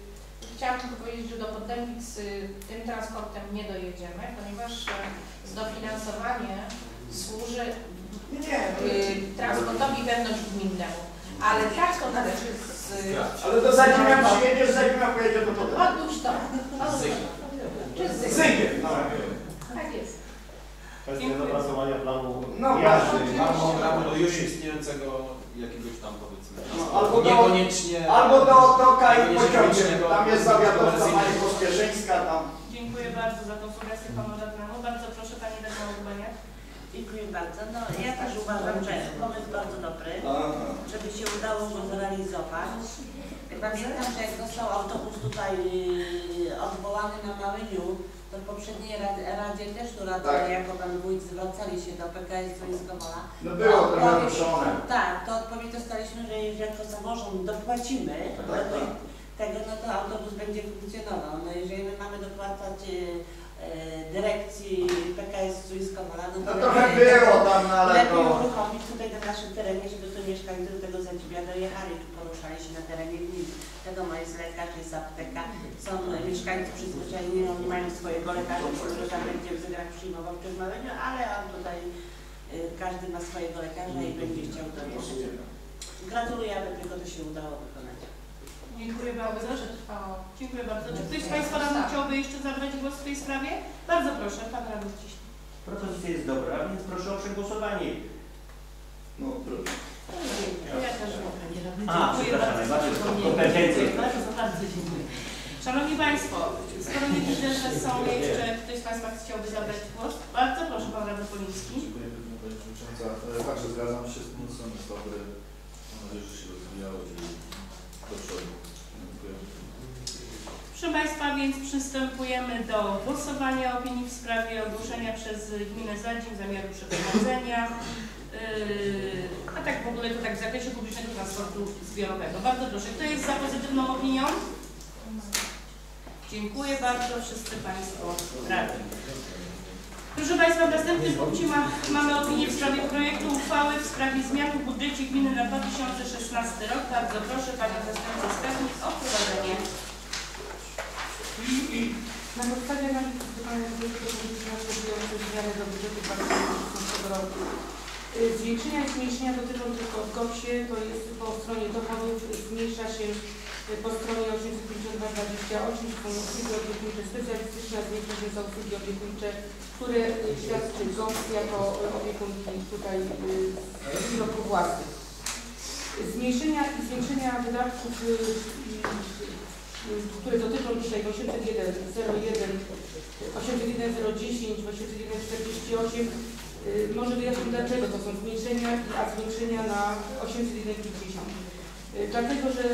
chciałam tylko powiedzieć, że do Podębic y, tym transportem nie dojedziemy, ponieważ y, dofinansowanie służy y, transportowi wewnątrzgminnemu. Ale tak to należy z... ale do Zadziemia przyjedzie, z Zadziemia pojedzie do Podlasia. Otóż to. Otóż to. Czy z Zygi. Zygiem, no. Tak jest. Kwestia dopracowania planu No jazdy. albo do już istniejącego jakiegoś tam powiedzmy. No, albo do- niekoniecznie. Albo do, do Kai niekoniecznie pociągiem, tam jest do- zawiadowca. Pani Pospieszyńska, tam. Dziękuję bardzo za tą sugestię Panu Radnemu. Bardzo proszę Pani Radna Urbaniak. Dziękuję bardzo. No, ja też uważam, że pomysł bardzo dobry, żeby się udało go zrealizować. Pamiętam, że jak został autobus tutaj yy, odwołany na Małyniu, to w poprzedniej Radzie, Radzie też tu radni, Tak. jako pan wójt, zwracali się do PKS Stoiskowola. No było trochę Odpowiedź- ruszone. Tak, to odpowiedź dostaliśmy, że jeżeli jako samorząd dopłacimy Tak, do tak. tego, no to autobus będzie funkcjonował. No jeżeli my mamy dopłacać e, e, dyrekcji PKS Stoiskowola, no No to trochę lepiej- było tam, no ale Lepiej to... uruchomić tutaj na naszym terenie, żeby tu mieszkańcy do tego Zadziwia dojechali, tu poruszali się na terenie gmin. Wiadomo, jest lekarz, jest apteka, są mieszkańcy przyzwyczajeni, oni mają swojego lekarza, który tam będzie w Zygrach przyjmował czy w Maleniu, ale on tutaj, y, każdy ma swojego lekarza i będzie chciał dojechać. Gratuluję, aby tylko to się udało wykonać. Dziękuję bardzo. Dobrze trwało. Dziękuję bardzo. Czy ktoś z Państwa radnych chciałby jeszcze zabrać głos w tej sprawie? Bardzo proszę, Pan Radny Ciśnij. Propozycja jest dobra, więc proszę o przegłosowanie. No, trudno. Ja też mogę. A, Dziękuję przepraszam, bardzo za najbardziej przypomnienie. kompetencje. Bardzo, bardzo dziękuję. Szanowni Państwo, skoro nie widzę, że są jeszcze, ktoś z Państwa chciałby zabrać głos, bardzo proszę Pan Radny Poliński. Dziękuję Pani Przewodnicząca. E, Także zgadzam się z pomysłem, jest dobry. Mam nadzieję, że się rozwijało i do przodu. Dziękuję. Proszę Państwa, więc przystępujemy do głosowania opinii w sprawie ogłoszenia przez gminę Zadzim zamiaru przeprowadzenia, a tak w ogóle to tak w zakresie publicznego transportu zbiorowego. Bardzo proszę, kto jest za pozytywną opinią? Dziękuję bardzo, wszyscy Państwo radni. Proszę Państwa, w następnym punkcie ma, mamy opinię w sprawie projektu uchwały w sprawie zmian w budżecie gminy na 2016 rok. Bardzo proszę Panią Zastępcę Skarbnik o prowadzenie Na podstawie analizy wykonania przewidujących zmiany do budżetu 2016 roku. Y, Zwiększenia i zmniejszenia dotyczą tylko w GOPS-ie, to jest po stronie dochodów zmniejsza się y, po stronie 852,28 to są usługi opiekuńcze specjalistyczne, zwiększa się za usługi opiekuńcze, które y, świadczy GOPS jako opiekunki tutaj z roku własnych. Zmniejszenia i zwiększenia wydatków które dotyczą dzisiaj 801, 01, 801, 010, 801, 48. Y, Może wyjaśnię dlaczego to są zmniejszenia, a zwiększenia na 801, 50. Y, Dlatego, że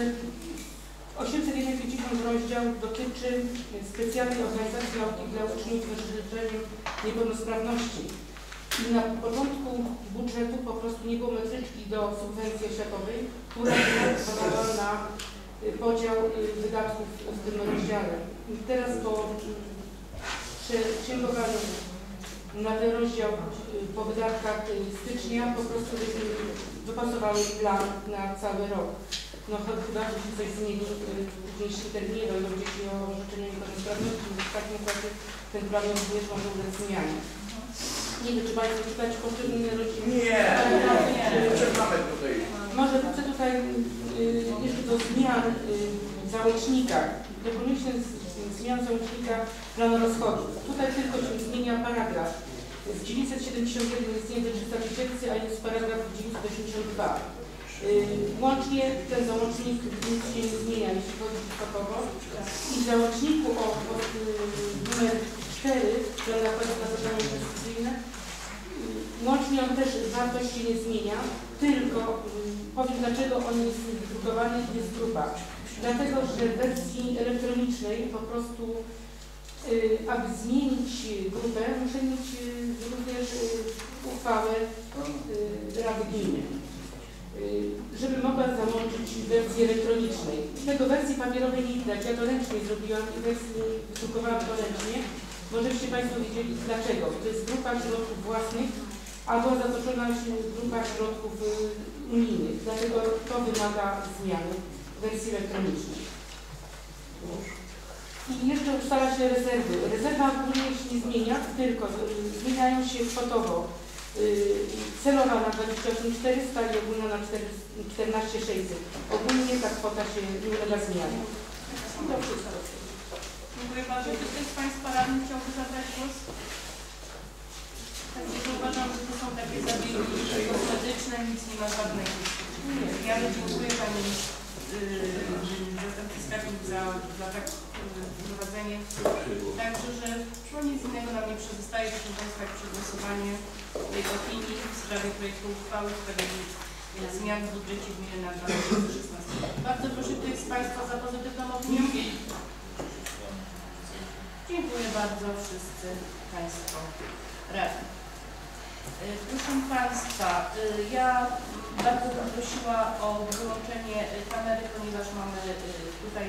801, 50 rozdział dotyczy specjalnej organizacji nauki dla uczniów z orzeczeniem niepełnosprawności. I na początku budżetu po prostu nie było metryczki do subwencji oświatowej, która pozwalała na y, podział wydatków w tym rozdziale. I teraz po y, księgowaniu na ten rozdział y, po wydatkach y, stycznia po prostu wypasowały plan na cały rok. No ch- chyba, że się coś zmieni y, w późniejszym terminie, dojdą dzieci o orzeczenie niepełnosprawności, w takim razie ten plan również może ulec zmianie. Nie wiem, czy Państwo czytać poszczególne rodziny. Nie, nie. czekamy tutaj. Może wrócę tutaj jeszcze do zmian w załącznikach. Dokonaliśmy zmian w załącznikach planu rozchodu. Tutaj tylko się zmienia paragraf. Z 971 jest nie do 300 tysięcy, a jest paragraf 982. Y, Łącznie ten załącznik nic się nie zmienia, jeśli chodzi kwotowo. I w załączniku o, o y, numer 4, które nakłada na zadania inwestycyjne, y, łącznie on też wartość się nie zmienia, tylko powiem dlaczego on jest drukowany jest grupa. Dlatego, że w wersji elektronicznej po prostu y, aby zmienić grupę, muszę mieć y, również y, uchwałę Rady Gminy. Żeby mogła załączyć wersję elektronicznej. Tego wersji papierowej nie widać, ja to ręcznie zrobiłam i wersji wydrukowałam to ręcznie. Możecie Państwo wiedzieli dlaczego. To jest grupa środków własnych, a była zatoczona grupa środków unijnych. Dlatego to wymaga zmiany wersji elektronicznej. I jeszcze ustala się rezerwy. Rezerwa ogólnie się nie zmienia, tylko zmieniają się kwotowo. Y, celowa na 28 400 i ogólna na 14 600. Ogólnie ta kwota się nie ulega zmianie. To wszystko. Dziękuję bardzo. Czy ktoś z Państwa radnych chciałby zabrać głos? Także uważam, że to są takie zabiegi kosmetyczne, nic nie ma żadnej zmiany. Dziękuję Pani yy, zastępcy skarbnik za, za tak wprowadzenie. Także, że no nic innego nam nie pozostaje, proszę Państwa, jak przegłosowanie tej opinii w sprawie projektu uchwały w sprawie zmian w budżecie gminy na 2016. Bardzo proszę, kto jest z Państwa za pozytywną opinią? Dziękuję bardzo wszyscy Państwo radni. Y, Proszę Państwa, y, ja bardzo bym prosiła o wyłączenie kamery, ponieważ mamy y, tutaj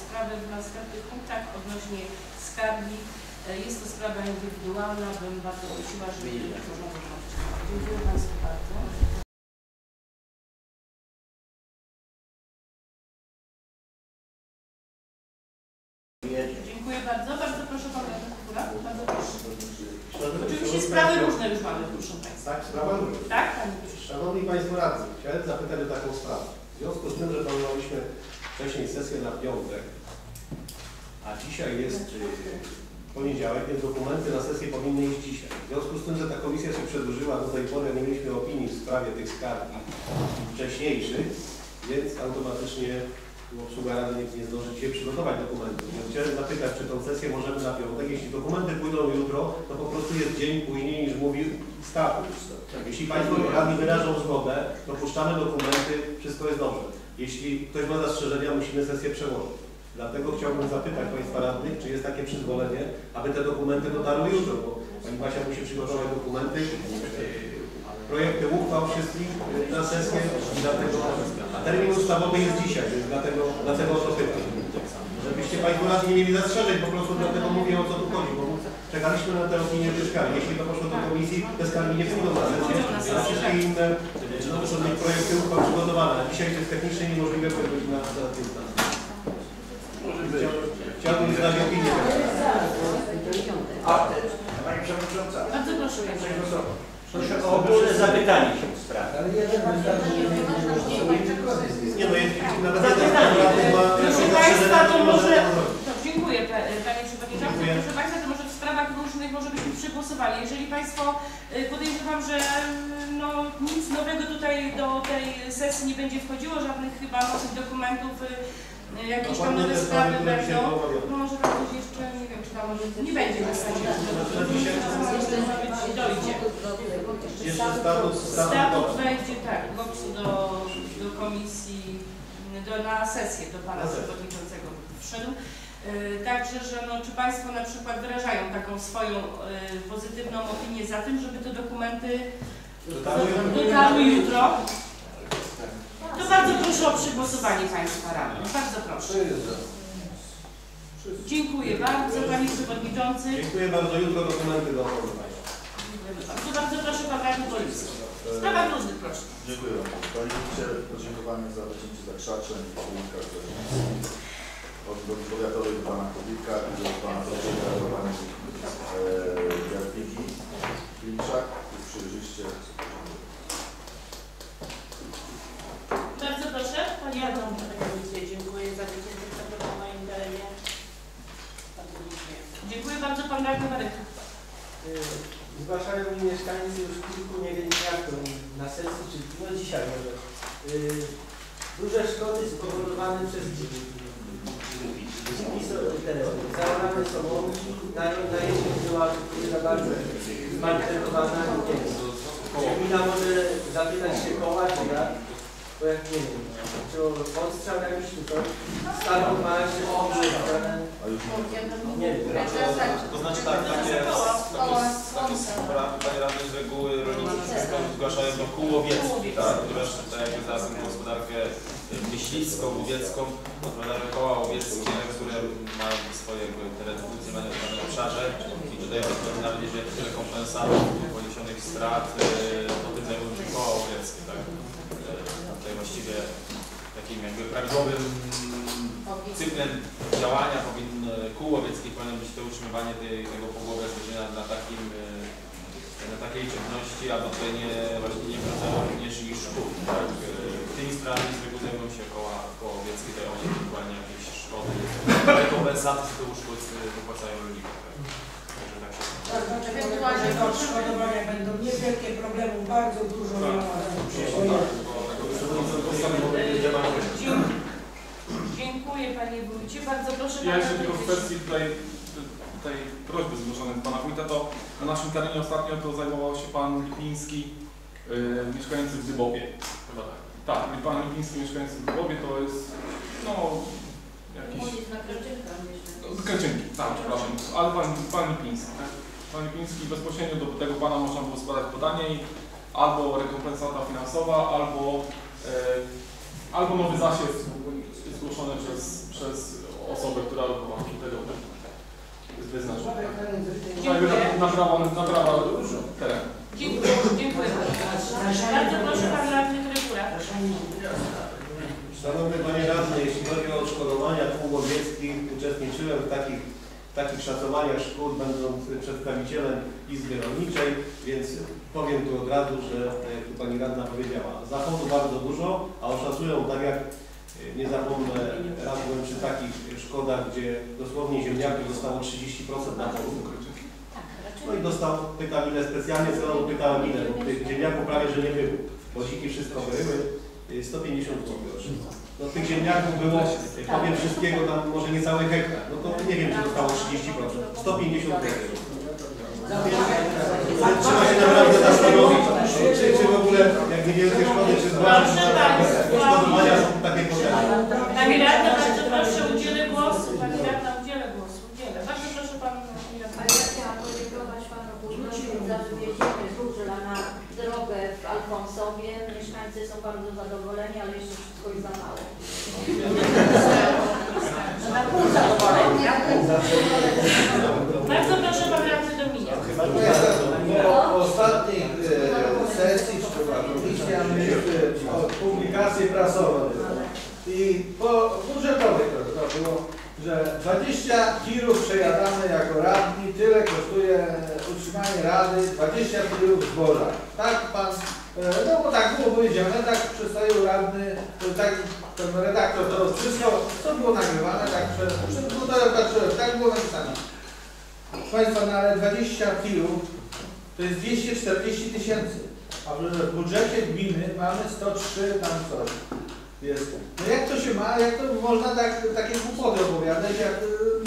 sprawę w następnych punktach odnośnie skargi. Jest to sprawa indywidualna, bym bardzo prosiła, żeby można wyłączyć. Dziękuję Państwu bardzo. Dziękuję bardzo. Bardzo proszę Pana Kura. Bardzo proszę. Oczywiście sprawy różne już mamy, proszę Państwa. Tak, sprawa różna. Tak, Szanowni Państwo Radni, chciałem zapytać o taką sprawę. W związku z tym, że planowaliśmy wcześniej sesję na piątek, a dzisiaj jest y, poniedziałek, więc dokumenty na sesję powinny iść dzisiaj. W związku z tym, że ta komisja się przedłużyła, do tej pory nie mieliśmy opinii w sprawie tych skarg wcześniejszych, więc automatycznie obsługa Rady nie, nie zdąży dzisiaj przygotować dokumentów. Więc chciałem zapytać, czy tą sesję możemy na piątek. Jeśli dokumenty pójdą jutro, to po prostu jest dzień później niż mówi statut. Jeśli Państwo radni wyrażą zgodę, to puszczamy dokumenty, wszystko jest dobrze. Jeśli ktoś ma zastrzeżenia, musimy sesję przełożyć. Dlatego chciałbym zapytać Państwa radnych, czy jest takie przyzwolenie, aby te dokumenty dotarły jutro, bo Pani Basia musi przygotować dokumenty, projekty uchwał wszystkich na sesję i dlatego, a termin ustawowy jest dzisiaj, więc dlatego, dlatego o to pytam. Żebyście Państwo radni nie mieli zastrzeżeń, po prostu dlatego mówię o co tu chodzi, bo czekaliśmy na tę opinię tej skargi. Jeśli to poszło do komisji, te skargi nie pójdą na sesję, a wszystkie inne no, projekty uchwał przygotowane. A dzisiaj to jest technicznie niemożliwe, bo jest godzina za Chciałbym- znać opinię. A, Pani Przewodnicząca, Bardzo proszę. Proszę o ogólne zapytanie się w sprawie. Nie no, jest nawet Proszę Państwa, to może... dziękuję pa- Panie Przewodniczący. Proszę Państwa, to może w sprawach różnych może byśmy przegłosowali. Jeżeli Państwo y, podejrzewam, że y, no, nic nowego tutaj do tej sesji nie będzie wchodziło, żadnych chyba nowych dokumentów, y, jakieś tam nowe sprawy, będą. No może coś jeszcze, nie wiem, czy tam nie będzie w zasadzie. Dojdzie. Jeszcze statut, wejdzie tak, GOPS-u do, do komisji, do, na sesję do Pana. Przewodniczącego wszedł. Y, Także, że no, czy Państwo na przykład wyrażają taką swoją y, pozytywną opinię za tym, żeby te dokumenty dotarły jutro? To bardzo proszę o przegłosowanie Państwa radnych. Bardzo proszę. Dziękuję bardzo Panie Przewodniczący. Dziękuję bardzo. Jutro dokumenty do Państwa. Bardzo. Bardzo proszę Pan Radny Bolicki. W sprawach różnych proszę. Dziękuję bardzo. Panie Ministrze, podziękowanie za wycięcie zakrzaczeń i pomnikach od powiatowej do Pana Kowika i do Pana Zoczyka, do Pani e, Jadwigi Klimczak. Jest przejrzyście. Bardzo proszę Pani Ja Radny. Wam dziękuję za wycięcie na moim terenie. Bardzo dziękuję. Dziękuję bardzo Pan Radny Marek. Y, Zgłaszają mi mieszkańcy już kilku, nie wiem jak to, na sesji czy no dzisiaj może. Y, Duże szkody spowodowane przez tereny. Załamane są łąki, na, na jeździe była za bardzo. Czy gmina może zapytać się koła, czy ja? Bo jak nie wiem, czy odstrzał jakiś tutaj, starą 12 osób, A już nie wiem. To znaczy tak, takie, takie, takie radny, z reguły rolnicy wszystko zgłaszają do kół łowieckich, tak, które tak jakby za gospodarkę myśliwską, łowiecką, odpowiadają koła łowieckie, które mają swoje tereny funkcjonowania w danym obszarze i tutaj nawet jeżeli jakieś rekompensat poniesionych strat, y, to tym zajmują się koła łowieckie, tak. Tutaj właściwie takim jakby prawidłowym cyklem działania powinno, kół łowieckich powinno być to utrzymywanie tej, tego pogłowia zwierzęcia na takim, e, na takiej czynności, aby tutaj nie, właśnie nie wracało również i szkód. Tak? Tymi sprawami z reguły zajmują się koła, koła łowieckie, dają ewentualnie jakieś szkody, rekompensaty z tyłu szkód wypłacają rolnikom. Tak? Tak Ewentualnie odszkodowania będą niewielkie problemy, bardzo dużo nie ma. Dziękuję. Dziękuję Panie Wójcie. Bardzo proszę Ja jeszcze tylko w kwestii tutaj tej prośby zgłoszonej do Pana Wójta, to na naszym terenie ostatnio to zajmował się Pan Lipiński, yy, mieszkający w Dybowie. Chyba tak. Tak, i Pan Lipiński mieszkający w Dybowie to jest, no, jakiś... Na myślę. No, Kręczynki, tak, przepraszam, ale Pan, pan Lipiński, tak? Pan Lipiński bezpośrednio do tego Pana można było składać podanie i albo rekompensata finansowa, albo, e, albo nowy zasiew zgłoszony przez, przez osobę, która tego wyznaczyła. Dziękuję. Naprawa, naprawa terenu. Dziękuję. Dziękuję bardzo. Bardzo proszę Pan Radny Krykura. Szanowny Panie Radny, jeśli chodzi o odszkodowania kół łowieckich, uczestniczyłem w takich, takich szacowaniach szkód, będąc przedstawicielem Izby Rolniczej, więc powiem tu od razu, że jak tu Pani Radna powiedziała, zachodu bardzo dużo, a oszacują tak jak y, nie zapomnę, raz byłem przy takich szkodach, gdzie dosłownie ziemniaków zostało 30% na polu. No i dostał, pytam ile specjalnie celowo pytałem ile, bo tych ziemniaków prawie że nie było. Boziki wszystko były, y, 150 zł. No tych ziemniaków było, powiem wszystkiego tam może niecały hektar. No to nie wiem czy zostało 30%. 150 zł. Trzeba się naprawdę zastanowić, czy, czy, czy w ogóle jak niewielkie szkody, czy zgłaszać, odszkodowania są takie potrzebne. Pani Radna, bardzo proszę, udzielę głosu. Pani Radna, udzielę głosu. Udzielę. Bardzo proszę Pan Radny. A ja chciałam podziękować Panu Burmistrzowi za wywiezienie żużla na drogę w Alfonsowie. Mieszkańcy są bardzo zadowoleni, ale jeszcze wszystko jest za mało. No na pół zadowoleni. Bardzo proszę Pan Radny Dominiak. Po ostatniej e, sesji szkoła komisja mieliśmy o, publikację prasową i po budżetowej to, było, że 20 tirów przejadane jako radni, tyle kosztuje utrzymanie rady, 20 tirów zboża. Tak pan, no bo tak było powiedziane, tak przedstawił radny, tak ten redaktor to wszystko, co było nagrywane, tak przed, przed półtora patrzyłem, tak było napisane. Proszę Państwa, no ale 20 tirów to jest 240 tysięcy, a w budżecie gminy mamy 103 tam coś. Jest. No jak to się ma, jak to można tak, takie głupoty opowiadać, jak,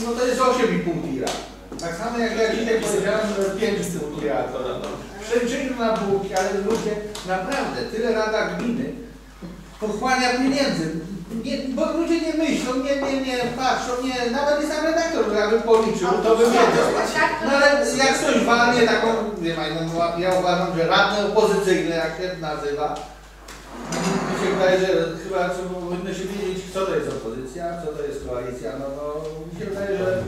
no to jest 8,5 tira. Tak samo jak ja dzisiaj powiedziałem, że 5,5 tira. Przejrzyjmy na bułki, ale ludzie naprawdę, tyle rada gminy pochłania pieniędzy. Nie, bo ludzie nie myślą, nie, nie, nie patrzą, nie, nawet i sam redaktor, jakby policzył, to by wiedział. No ale jak ktoś walnie taką, wie pani, no, ja uważam, że radny opozycyjny, jak się nazywa, mi się wydaje, że chyba co, powinno się wiedzieć, co to jest opozycja, co to jest koalicja, no, no mi się wydaje, że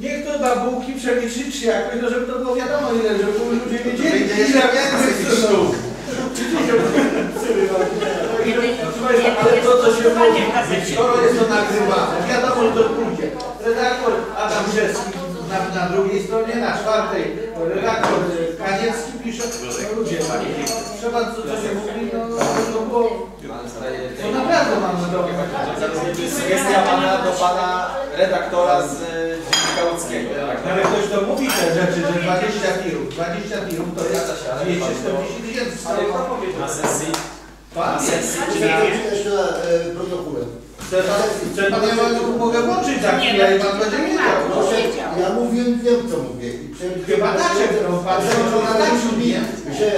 niech to da bułki przeliczyć jakoś, no żeby to było wiadomo ile, żeby ludzie wiedzieli, ile więcej sztuk. Ale to, co się mówi, skoro jest to nagrywane, wiadomo, że to pójdzie. Redaktor Adam Brzezki na, na drugiej stronie, na czwartej redaktor Kaniecki pisze, no ludzie, trzeba co, co się mówi, no, no to było, to naprawdę mamy. To jest sugestia pana do pana redaktora z e, Łódzkiego. tak? Ale ktoś to mówi te rzeczy, że 20 tirów, 20 tirów to jest 240 tysięcy. Ale kto powiedział na sesji? Pan Na sesji. Jeszcze protokołem. Chce pan, chce pan, ja mogę włączyć za chwilę i pan będzie wiedział. Proszę, ja mówiłem, wiem co mówię. Chyba tak, że no, pan że że ona tak mówi, brzmi. że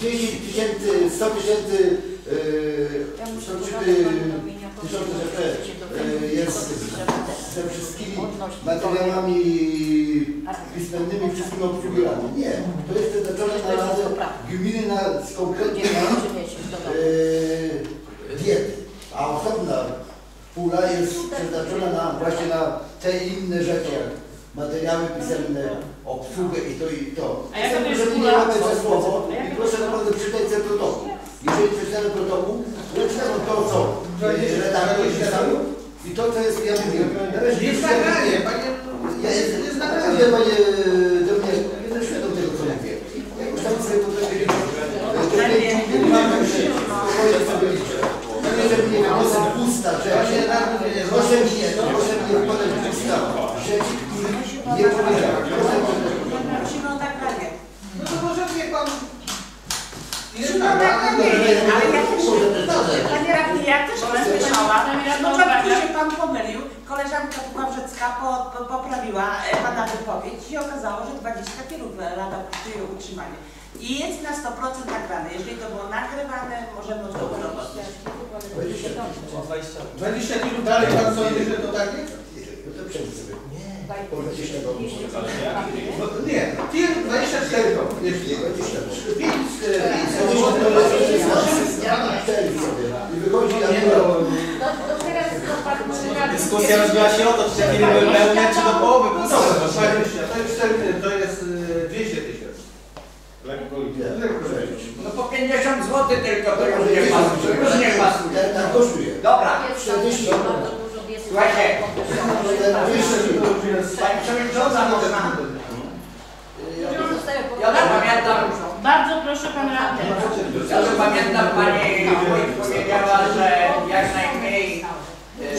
10 tysięcy, 100 tysięcy yy, 100 tysięcy yy, jest ze wszystkimi materiałami pisemnymi, wszystkimi obsługiwanymi. Nie, to jest przeznaczone na radę gminy na z konkretnie na yy, diety, a osobna pula jest przeznaczona na właśnie na te inne rzeczy, jak materiały pisemne, obsługę i to i to. A jaka to jest pula? słowo i proszę naprawdę przeczytać ten protokół. Jeżeli przeczytamy protokół, czytam to, co e, redaktor pisał i to, co jest, ja mówię. Należy Jest nagranie, panie, Ja jest, jest nagranie. nagranie, panie do mnie, jestem świadom tego, co mówię. Jakoś tam sobie potrafię liczyć. Mamy spokojnie sobie liczę. Proszę mnie głosem usta rzeczy. Proszę mnie, proszę mnie podać w usta rzeczy, których nie powiedziałem. Proszę Prosimy o nagranie. No to może wie pan... Jest No nagranie ale ja też. Panie radny, ja też słyszałam. pani radna No początku uwaga. się pan pomylił. Koleżanka Pławrzecka po, po, poprawiła e, pana wypowiedź i okazało, że 20 pilów Rada kosztuje utrzymanie. I jest na 100% nagrane. Jeżeli to było nagrywane, możemy odwoływać. 20 minut dalej pan sądzi, że to tak jest? To. Nie. Nie, tir 24 to, jeśli 5 I wychodzi Nie no, Dyskusja rozbiła się o to, czy te firmy były pełne, czy do połowy no dobra, 20, to jest, cztery- to jest y, 200 tysięcy. No po 50 zł tylko to już nie pasuje. Już nie pasuje. Tak kosztuje. Dobra, 40 słuchajcie. Pani Przewodnicząca można. Ja to pamiętam, Bardzo proszę pan radny. ja pamiętam Pani powiedziała, że jak najmniej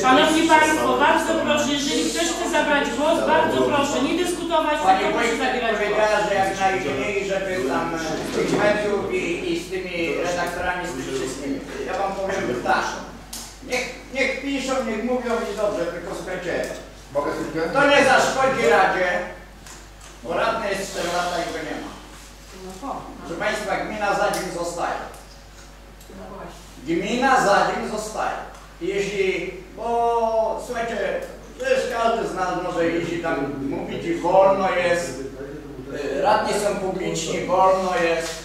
Szanowni Państwo, bardzo proszę, jeżeli ktoś chce zabrać głos, bardzo proszę, nie dyskutować, Pani tylko proszę Wójt zabierać głos. powiedziała, że jak najmniej, żeby tam z tych mediów i, i z tymi redaktorami, z tymi wszystkimi. Ja Wam powiem tak. Niech, niech piszą, niech mówią i dobrze, tylko słuchajcie, Mogę chwilkę? to nie zaszkodzi Radzie, bo radny jest 4 lata i go nie ma. Proszę Państwa, gmina za nim zostaje. Gmina za nim zostaje. Jeśli, bo słuchajcie, przecież każdy z nas może iść i tam mówić i wolno jest, radni są publiczni, wolno jest,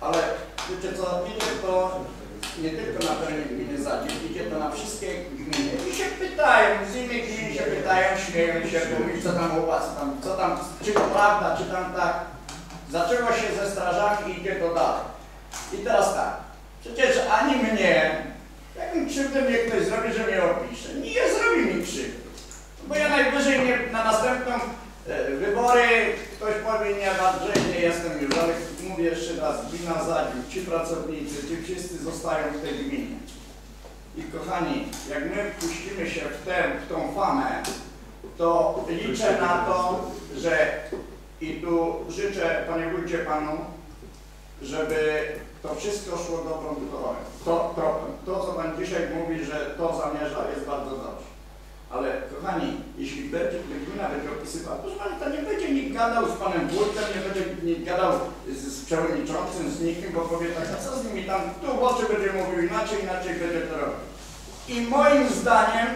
ale wiecie co, idzie to nie tylko na terenie gminy Zadziew, idzie to na wszystkie gminy i się pytają, z innych gmin się pytają, śmieją się, mówić co tam u was, tam, co tam, czy to prawda, czy tam tak. Zaczęło się ze strażami i idzie to dalej. I teraz tak, przecież ani mnie, jaką krzywdę mnie ktoś zrobi, że mnie opisze, nie zrobi mi krzywdy. Bo ja najwyżej nie, na następną e, wybory ktoś powie, nie, Andrzej, nie jestem już, ale mówię jeszcze raz, gmina Zadziw, ci pracownicy, ci wszyscy zostają w tej gminie. I kochani, jak my wpuścimy się w, tę, w tą famę, to liczę na to, że i tu życzę, panie wójcie, panu, żeby to wszystko szło dobrą drogą. To, tropem. To, co pan dzisiaj mówi, że to zamierza, jest bardzo dobrze. Ale kochani, jeśli będzie, gmina będzie opisywała, proszę Pani, to nie będzie nikt gadał z Panem Wójtem, nie będzie nikt gadał z, z przewodniczącym, z nikim, bo powie tak, a co z nimi tam, tu w oczy będzie mówił inaczej, inaczej będzie to robił. I moim zdaniem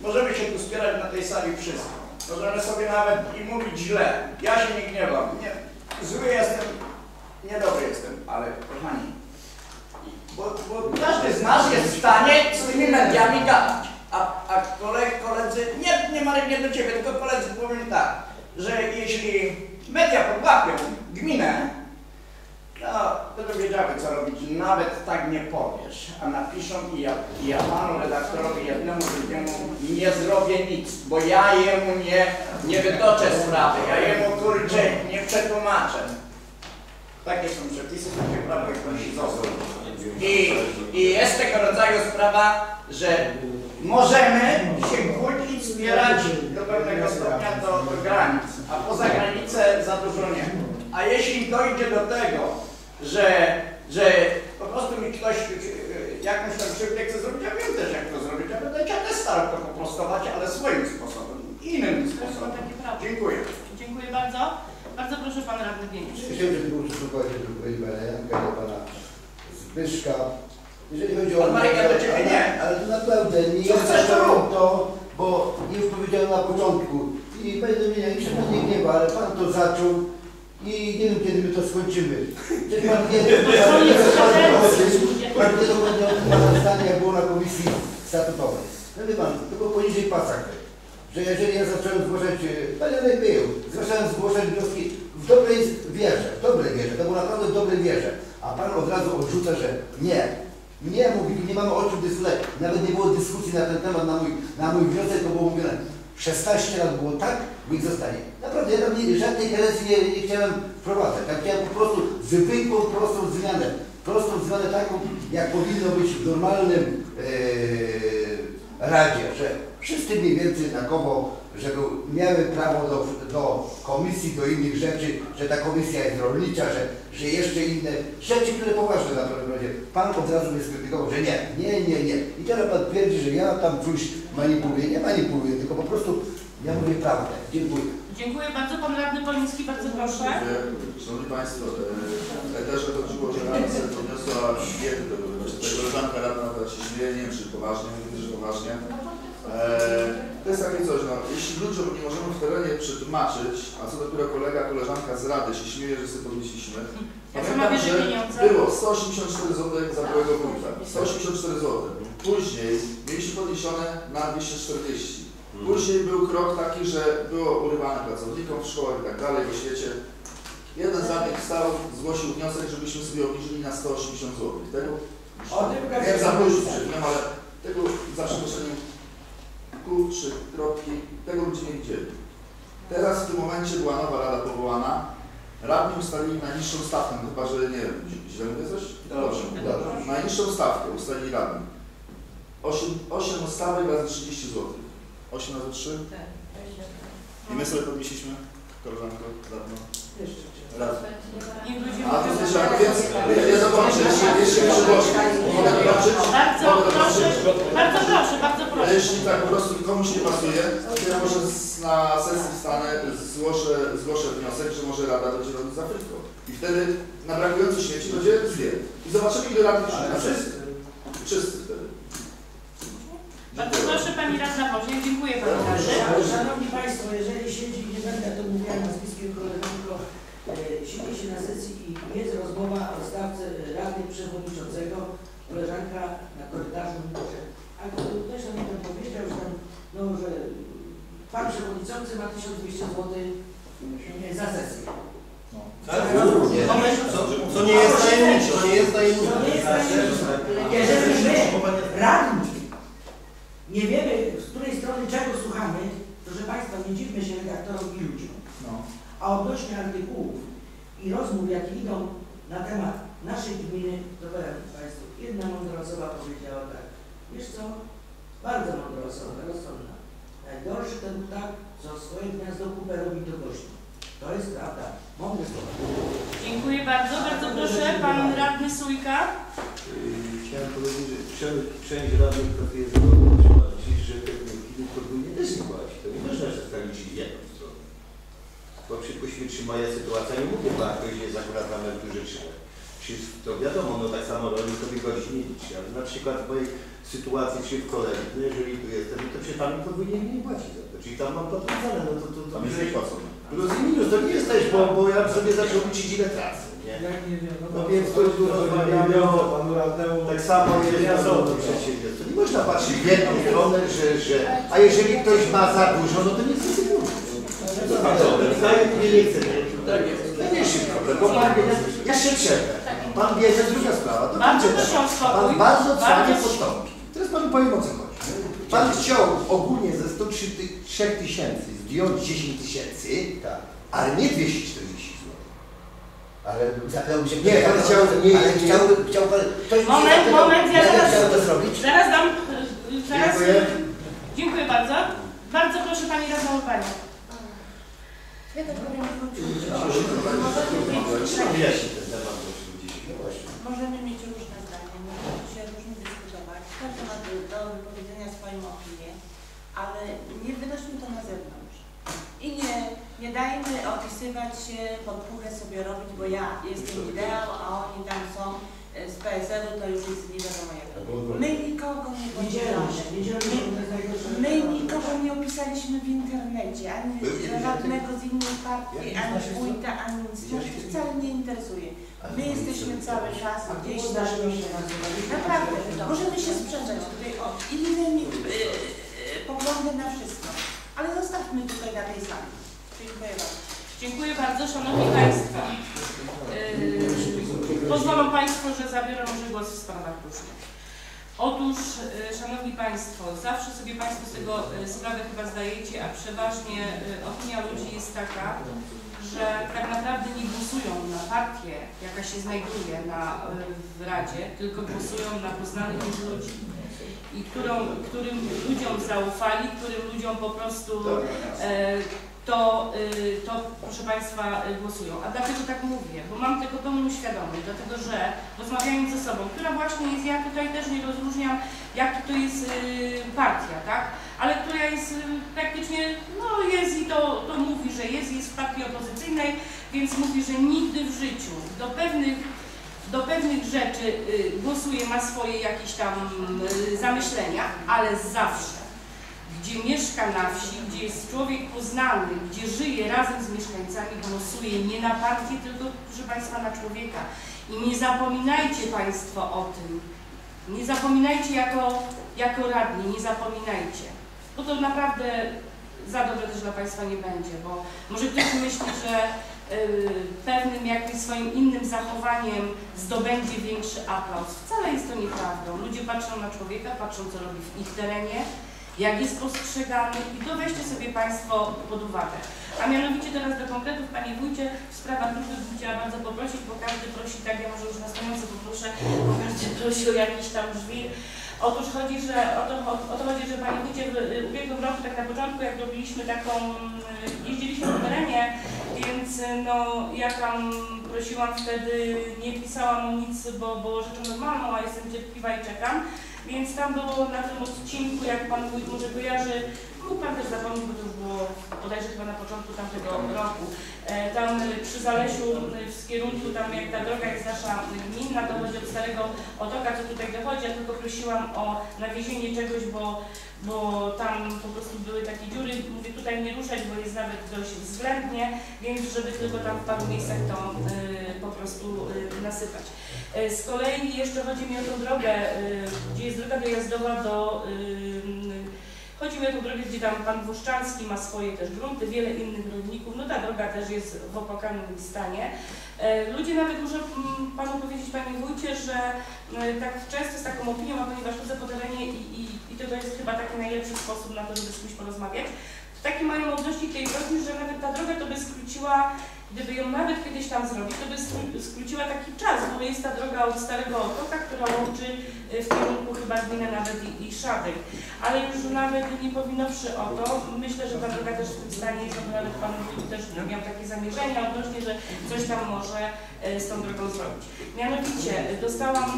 możemy się tu spierać na tej sali wszyscy. Możemy sobie nawet i mówić źle. Ja się nie gniewam. Nie, zły jestem, niedobry jestem, ale kochani, bo, bo każdy z nas jest w stanie z tymi mediami gadać. A, a koleg, koledzy, nie, nie Marek, nie do Ciebie, tylko koledzy powiem tak, że jeśli media podłapią gminę, to będą wiedziały co robić. Nawet tak nie powiesz, a napiszą i ja, i ja panu redaktorowi jednemu drugiemu nie zrobię nic, bo ja jemu nie, nie wytoczę sprawy, ja jemu kurczę nie przetłumaczę. Takie są przepisy, takie prawo jak musi zostać. I, I jest tego rodzaju sprawa, że możemy się kłócić, wspierać do pewnego stopnia do, do granic, a poza granice za dużo nie. A jeśli dojdzie do tego, że, że po prostu mi ktoś e, jakąś tam krzywdę chce zrobić, ja wiem też jak to zrobić, ja będę cię też starał to poprostować, ale swoim sposobem, innym sposobem. Dziękuję. Dziękuję bardzo. Bardzo proszę Pan Radny Wienisz. Do powiedzieć pana Zbyszka. Jeżeli chodzi o... Pan Marek, ja do ciebie nie. Ale to naprawdę nie Co chcesz, to rób. to, bo już powiedziałem na początku. I nikt się pan nie gniewa, ale pan to zaczął i nie wiem kiedy my to skończymy. Czy pan wie, pan wie dokładnie o tym, pan wie dokładnie o tym pana zdania, jak było na komisji statutowej. No wie pan, to było poniżej pasa. Że jeżeli ja zacząłem zgłaszać, e, panie Janek był, zacząłem zgłaszać wnioski w dobrej wierze, w dobrej wierze, to było naprawdę w dobrej wierze, a pan od razu odrzuca, że nie. Nie, mówi, nie mamy o czym dyskutować. Nawet nie było dyskusji na ten temat, na mój, na mój wniosek, to było mówione. 16 lat było tak, niech zostanie. Naprawdę, ja tam nie, żadnej karencji nie, nie chciałem wprowadzać. Ja chciałem po prostu zwykłą, prostą zmianę. Prostą zmianę taką, jak powinno być w normalnym e, radzie, że wszyscy mniej więcej jednakowo, żeby miały prawo do, do komisji, do innych rzeczy, że ta komisja jest rolnicza, że, że jeszcze inne rzeczy, które poważne na pewno będzie. Pan od razu mnie skrytykował, że nie, nie, nie, nie. I teraz pan twierdzi, że ja tam czymś manipuluję. Nie manipuluję, tylko po prostu ja mówię prawdę. Dziękuję. Dziękuję bardzo. Pan Radny Poliński, bardzo proszę. Szanowni Państwo, e, też chodziło, że Rada sobie podniosła wiedzę tego, że ta koleżanka radna się śmieje, nie wiem czy poważnie, mówię, że poważnie. E, to jest takie coś, no, jeśli ludziom nie możemy w terenie przetłumaczyć, a co dopiero kolega, koleżanka z Rady się śmieje, że sobie podnieśliśmy, Ja pamiętam, że pieniądze. było 184 zł za byłego wójta, 184 zł. Później mieliśmy podniesione na 240. Później był krok taki, że było urywane pracownikom w szkołach i tak dalej, w oświecie. Jeden z radnych wstał, zgłosił wniosek, żebyśmy sobie obniżyli na 180 zł. Tego, O tym wiem za późno ale tego za przeproszeniem tu trzy kropki, tego ludzie nie widzieli. Teraz w tym momencie była nowa rada powołana. Radni ustalili najniższą stawkę, no chyba że nie wiem, źle mówię coś? Dobrze. Dobrze. Najniższą stawkę ustalili radni. 8, 8 stawek razy 30 zł. 8 razy 3? I my sobie podnieśliśmy, koleżanko, radno. Raz. A to tak, więc ja, dokończę, jeszcze, jeszcze przyłożę. Mogę? Bardzo proszę, bardzo proszę, bardzo A proszę. jeśli tak po prostu komuś nie pasuje, to ja może z- na sesji wstanę, zgłoszę, zgłoszę wniosek, że może Rada będzie robić za frytką. I wtedy na brakujące śmieci będzie dwie. I zobaczymy ile radnych przyjdzie. Na wszyscy. Wszyscy wtedy. Bardzo proszę Pani Radna Woźniak. Dziękuję Pani Radny. Szanowni Państwo, jeżeli siedzi, nie będę to mówiła nazwiskiem e, siedzi się na sesji i jest rozmowa o stawce Rady Przewodniczącego, koleżanka na korytarzu mówi, że a to ktoś tam mi tam powiedział, że, tam, no, że Pan Przewodniczący ma 1200 zł e, za sesję. Nie. Co, co nie jest tajemnicze, to nie jest tajemnicze. To nie jest tajemnicze. Jeżeli my, radni, nie wiemy, z której strony czego słuchamy, proszę Państwa, nie dziwmy się redaktorom i ludziom. No. A odnośnie artykułów i rozmów, jakie idą na temat naszej gminy, to powiem Państwu, jedna mądra osoba powiedziała tak, wiesz co, bardzo mądra osoba, rozsądna. Najgorszy ten ptak, co swoje gniazdo kupę robi do gości. To jest prawda. Mądre słowa. Dziękuję bardzo. Bardzo proszę Pan Radny Sójka. Chciałem powiedzieć, że część, część radnych pracuje zgodnie zobaczyć, że te wnioski podwójnie też nie płaci. To nie można zostawić jedną stronę. Bo przypuśćmy, czy moja sytuacja, nie mówię, bo jakoś jest akurat na emeryturze czy czy to wiadomo, no tak samo rolnik sobie godzin nie liczy, ale na przykład w mojej sytuacji, czy w kolejnej, no jeżeli tu jestem, to się pan mi podwójnie nie płaci za to. Czyli tam mam potwierdzone, no to... to, to Tam jest niepłacone. Plus i minus, to nie jesteś, bo, bo ja sobie zaczął liczyć ile tracę, nie? Jak nie wiem, No więc tu, tu rozmawiamy o... panu radnemu. Tak samo jest na sądu przedsiębiorstw. To nie można patrzeć w jedną stronę, że, że... A jeżeli ktoś ma za dużo, no to nie chce sobie mówić. Nie, nie chce. To nie jest problem, bo pan wie, ja się przerwę. Pan wie, to jest druga sprawa. To Bardzo będzie proszę o tak. Pan bardzo cwanie postąpi. Teraz panu powiem o co chodzi. Pan chciał ogólnie ze 103 tysięcy zdjąć 10 tysięcy, ale nie 240 zł. Ale zapytał się, Nie, pan chciał, nie, ale nie, chciał, chciał pan, Moment, moment, ja zaraz, chciał to zrobić? zaraz dam, y, zaraz, Dziękuję. dziękuję bardzo. Bardzo proszę Pani Radną Urbanią. Ja Możemy mieć różne zdania, możemy się różnie dyskutować. Każdy ma do wypowiedzenia swoją opinię, ale nie wynośmy to na zewnątrz. I nie, nie dajmy opisywać się, pod górę sobie robić, bo ja jestem ideał, a oni tam są z PSL-u, to już jest nie wiadomo jak. My nikogo nie podzielamy. to. My nikogo nie opisaliśmy w internecie, ani radnego z innej partii, ani wójta, ani nic. To nas wcale nie interesuje. My jesteśmy cały czas gdzieś tam. Naprawdę, możemy się sprzeczać tutaj o inne y, y, poglądy na wszystko, ale zostawmy tutaj na tej sali. Dziękuję bardzo. Dziękuję bardzo, Szanowni Państwo. Yy, pozwolą Państwo, że zabiorę może głos w sprawach różnych. Otóż, yy, Szanowni Państwo, zawsze sobie Państwo z tego yy, sprawę chyba zdajecie, a przeważnie opinia ludzi jest taka, że tak naprawdę nie głosują na partię, jaka się znajduje na, w Radzie, tylko głosują na poznanych ludzi. I którą, którym ludziom zaufali, którym ludziom po prostu e, to, y, to proszę Państwa y, głosują. A dlaczego tak mówię? Bo mam tego pełną świadomość, dlatego że rozmawiając ze sobą, która właśnie jest, ja tutaj też nie rozróżniam, jak to jest y, partia, tak? Ale która jest praktycznie, no jest i to, to mówi, że jest, jest w partii opozycyjnej, więc mówi, że nigdy w życiu do pewnych do pewnych rzeczy głosuje, ma swoje jakieś tam zamyślenia, ale zawsze gdzie mieszka na wsi, gdzie jest człowiek poznany, gdzie żyje razem z mieszkańcami, głosuje nie na partię, tylko, proszę Państwa, na człowieka. I nie zapominajcie Państwo o tym. Nie zapominajcie jako, jako radni, nie zapominajcie. Bo to naprawdę za dobre też dla Państwa nie będzie, bo może ktoś myśli, że y, pewnym jakimś swoim innym zachowaniem zdobędzie większy aplauz. Wcale jest to nieprawdą. Ludzie patrzą na człowieka, patrzą co robi w ich terenie, jak jest postrzegany i to weźcie sobie Państwo pod uwagę. A mianowicie teraz do konkretów, Panie Wójcie, w sprawach różnych bym chciała bardzo poprosić, bo każdy prosi, tak ja może już na stojąco poproszę, bo każdy prosi o jakiś tam drzwi. Otóż chodzi, że o to, o, o to chodzi, że Panie Wójcie w ubiegłym roku, tak na początku, jak robiliśmy taką, y, jeździliśmy po terenie, więc no ja tam prosiłam wtedy, nie pisałam mu nic, bo było rzeczą normalną, a jestem cierpliwa i czekam. Więc tam było na tym odcinku, jak Pan Wójt może kojarzy, mógł Pan też zapomnieć, bo to już było bodajże chyba na początku tamtego roku. E, tam przy Zalesiu w kierunku, tam jak ta droga jest nasza gminna, to chodzi od Starego Otoka, co tutaj dochodzi. Ja tylko prosiłam o nawiezienie czegoś, bo, bo tam po prostu były takie dziury. Mówię tutaj nie ruszać, bo jest nawet dość względnie, więc żeby tylko tam w paru miejscach to e, po prostu e, nasypać. Z kolei jeszcze chodzi mi o tą drogę, gdzie jest droga dojazdowa do... y, Chodzi mi o tą drogę, gdzie tam pan Włoszczanski ma swoje też grunty, wiele innych rolników. No ta droga też jest w opłakanym stanie. E, Ludzie nawet muszę mm, panu powiedzieć, panie wójcie, że e, tak często z taką opinią, a ponieważ chodzę po terenie i, i, i to, to jest chyba taki najlepszy sposób na to, żeby z kimś porozmawiać, to takie mają odnośnie tej drogi, że nawet ta droga to by skróciła Gdyby ją nawet kiedyś tam zrobić, to by skró- skróciła taki czas, bo jest ta droga od Starego Otoka, która łączy y, w kierunku chyba gminy nawet i, i Szadek. Ale już nawet nie powinąwszy o to, myślę, że ta droga też w tym stanie jest, bo nawet Pan Wójt też miał takie zamierzenia odnośnie, że coś tam może y, z tą drogą zrobić. Mianowicie y, dostałam,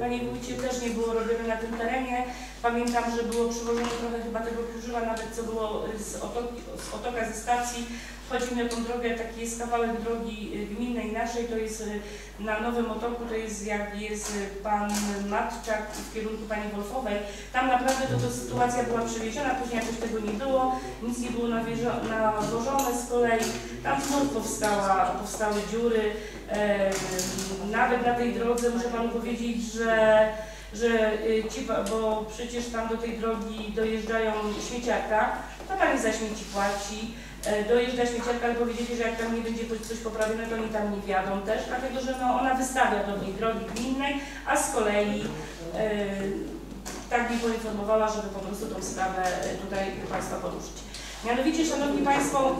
Panie Wójcie, też nie było robione na tym terenie. Pamiętam, że było przywożone trochę chyba tego kurzywa, nawet co było z, otoki, z otoka ze stacji. Chodzi mi o tą drogę, taki jest kawałek drogi y, gminnej naszej, to jest y, na Nowym Otoku, to jest jak jest y, Pan Matczak w kierunku Pani Wolfowej. Tam naprawdę to, to sytuacja była przewieziona, później jakoś tego nie było, nic nie było nawożone z kolei. Tam znów powstała, powstały dziury. E, nawet na tej drodze muszę Panu powiedzieć, że że y, ci, bo przecież tam do tej drogi dojeżdżają śmieciarka, to pani za śmieci płaci, e, dojeżdża śmieciarka, ale powiedzieli, że jak tam nie będzie coś poprawione, to oni tam nie wjadą też, dlatego że no, ona wystawia do tej drogi gminnej, a z kolei e, tak mi poinformowała, żeby po prostu tą sprawę e, tutaj Państwa poruszyć. Mianowicie, Szanowni Państwo,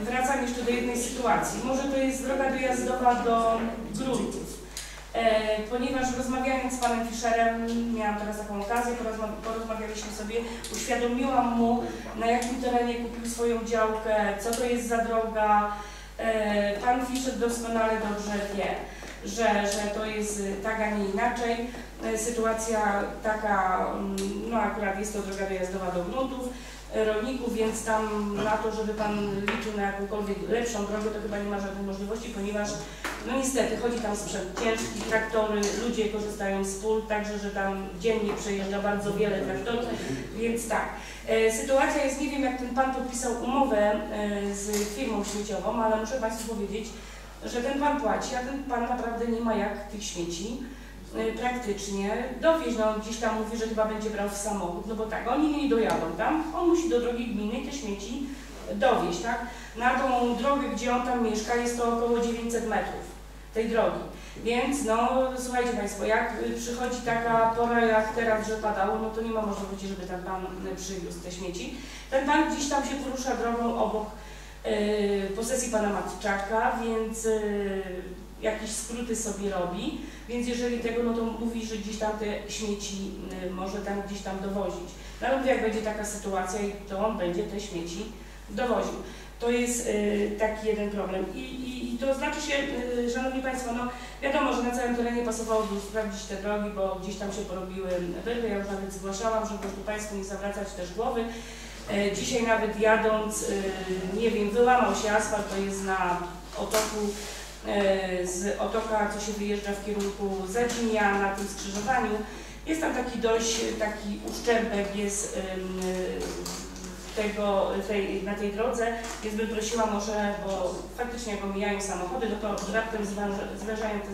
wracam jeszcze do jednej sytuacji. Może to jest droga dojazdowa do gruntów. E, ponieważ rozmawiając z panem Fischerem, miałam teraz taką okazję, porozma porozmawialiśmy sobie, uświadomiłam mu, na jakim terenie kupił swoją działkę, co to jest za droga. E, pan Fischer doskonale dobrze wie, że, że to jest tak, a nie inaczej. E, sytuacja taka, mm, no akurat jest to droga dojazdowa do gruntów rolników, więc tam na to, żeby Pan liczył na jakąkolwiek lepszą drogę, to chyba nie ma żadnej możliwości, ponieważ no niestety chodzi tam sprzęt ciężki, traktory, ludzie korzystają z pól, także że tam dziennie przejeżdża bardzo wiele traktorów, więc tak. E, sytuacja jest, nie wiem jak ten Pan podpisał umowę e, z firmą śmieciową, ale muszę Państwu powiedzieć, że ten Pan płaci, a ten Pan naprawdę nie ma jak tych śmieci praktycznie dowieźć. No gdzieś tam mówi, że chyba będzie brał w samochód, no bo tak, oni nie dojadą tam, on musi do drogi gminnej te śmieci dowieźć, tak? Na tą drogę, gdzie on tam mieszka, jest to około 900 metrów tej drogi. Więc no, słuchajcie Państwo, jak przychodzi taka pora jak teraz, że padało, no to nie ma możliwości, żeby ten Pan przywiózł te śmieci. Ten Pan gdzieś tam się porusza drogą obok y, posesji Pana Matczaka, więc y, jakieś skróty sobie robi, więc jeżeli tego, no to mówi, że gdzieś tam te śmieci y, może tam gdzieś tam dowozić. No ale jak będzie taka sytuacja, to on będzie te śmieci dowoził. To jest y, taki jeden problem. I, i, I to znaczy się, y, Szanowni Państwo, no wiadomo, że na całym terenie pasowałoby sprawdzić te drogi, bo gdzieś tam się porobiły wyrwy. Ja już nawet zgłaszałam, żeby tu Państwu nie zawracać też głowy. E, Dzisiaj nawet jadąc, nie wiem, wyłamał się asfalt, to jest na otoku z otoka, co się wyjeżdża w kierunku Zadzinia na tym skrzyżowaniu. Jest tam taki dość taki uszczerbek, jest tego, tej, na tej drodze, więc bym prosiła może, bo faktycznie jak omijają samochody, no to raptem zwęża- zwężają te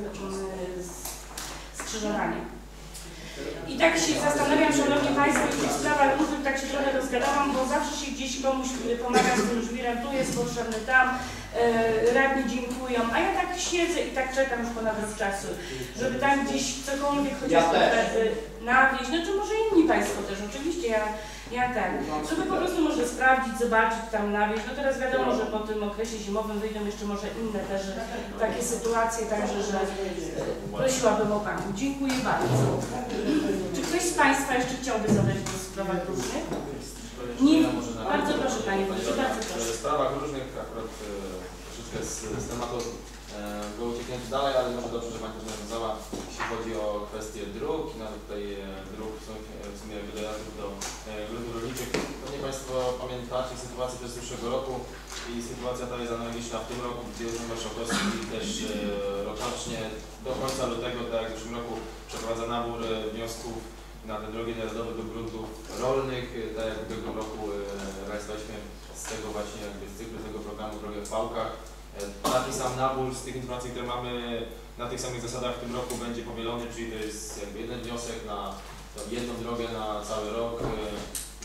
skrzyżowanie. I tak się zastanawiam, Szanowni Państwo, w tych sprawach różnych tak się trochę rozgadałam, bo zawsze się gdzieś komuś pomaga z tym żwirem, tu jest potrzebny tam, e, radni dziękują, a ja tak siedzę i tak czekam już ponad rok czasu, żeby tam gdzieś cokolwiek chociaż Ja nawieźć, no czy może inni Państwo też, oczywiście ja, ja tak, żeby po prostu może sprawdzić, zobaczyć tam nawieźć, no teraz wiadomo, że po tym okresie zimowym wyjdą jeszcze może inne też takie sytuacje, także że e, prosiłabym o Panią. Dziękuję bardzo. Czy ktoś z Państwa jeszcze chciałby zadać głos w sprawach różnych? Nie, na- bardzo proszę Panie Wójcie, bardzo proszę. W sprawach różnych akurat e, troszeczkę z, z tematu e, było ucieknięty dalej, ale może dobrze, że Pani nawiązała, jeśli chodzi o kwestię dróg i nawet tutaj e, dróg w sumie, dojazdów do e, gruntów rolniczych. Pewnie Państwo pamiętacie sytuację też z zeszłego roku i sytuacja ta jest analogiczna w tym roku, gdzie Urząd Marszałkowski też rocznie do końca lutego, tak jak w zeszłym roku, przeprowadza nabór wniosków na te drogi dojazdowe do gruntów rolnych, tak jak w ubiegłym roku realizowaliśmy z tego właśnie jakby z cyklu tego programu Drogę w Pałkach. Taki sam nabór z tych informacji, które mamy na tych samych zasadach w tym roku będzie powielony, czyli to jest jakby jeden wniosek na jedną drogę na cały rok. E,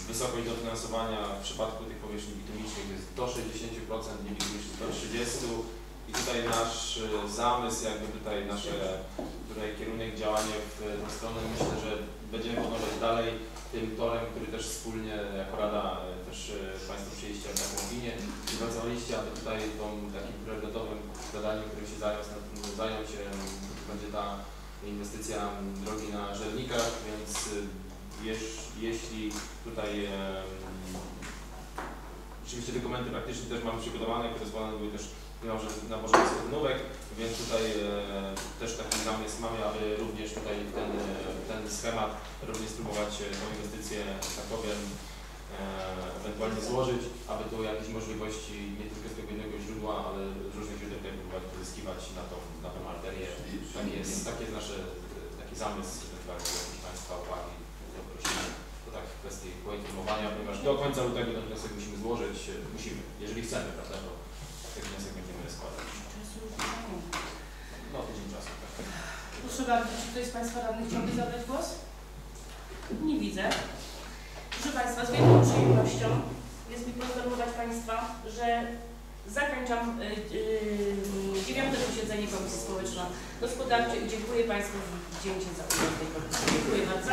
Wysokość dofinansowania w przypadku tych powierzchni bitumicznych jest do 60%, nie bitumicznych do 30%. I tutaj nasz e, zamysł, jakby tutaj nasze tutaj kierunek działania w tą stronę myślę, że będziemy podążać dalej tym torem, który też wspólnie jako Rada e, też e, Państwo przyjęliście taką opinię i pracowaliście, aby tutaj tą takim priorytetowym zadaniem, którym się zająć, e, to będzie ta inwestycja drogi na Żernikach, więc y, jeż, jeśli tutaj em, Oczywiście dokumenty praktyczne też mamy przygotowane, które zwane były też nałożone nałożone nówek, więc tutaj e, też taki zamysł mamy, aby również tutaj ten, e, ten schemat również spróbować e, tą inwestycję, że tak e, ewentualnie złożyć, aby tu jakieś możliwości nie tylko z tego jednego źródła, ale z różnych źródeł tutaj próbować pozyskiwać na tą, na tą arterię. Tak jest, tak jest nasze, taki zamysł, ewentualnie jakieś Państwa uwagi, to tak w kwestii poinformowania, ponieważ do końca lutego ten wniosek musimy złożyć, musimy, jeżeli chcemy, prawda, to ten wniosek będziemy Czasu. No tydzień czasu. Tak. Proszę bardzo, czy ktoś z Państwa radnych chciałby zabrać głos? Nie widzę. Proszę Państwa, z wielką przyjemnością jest mi poinformować Państwa, że zakończam y, y, dziewiąte posiedzenie Komisji Społeczno-Gospodarczej i dziękuję Państwu za za udział w tej komisji. Dziękuję bardzo.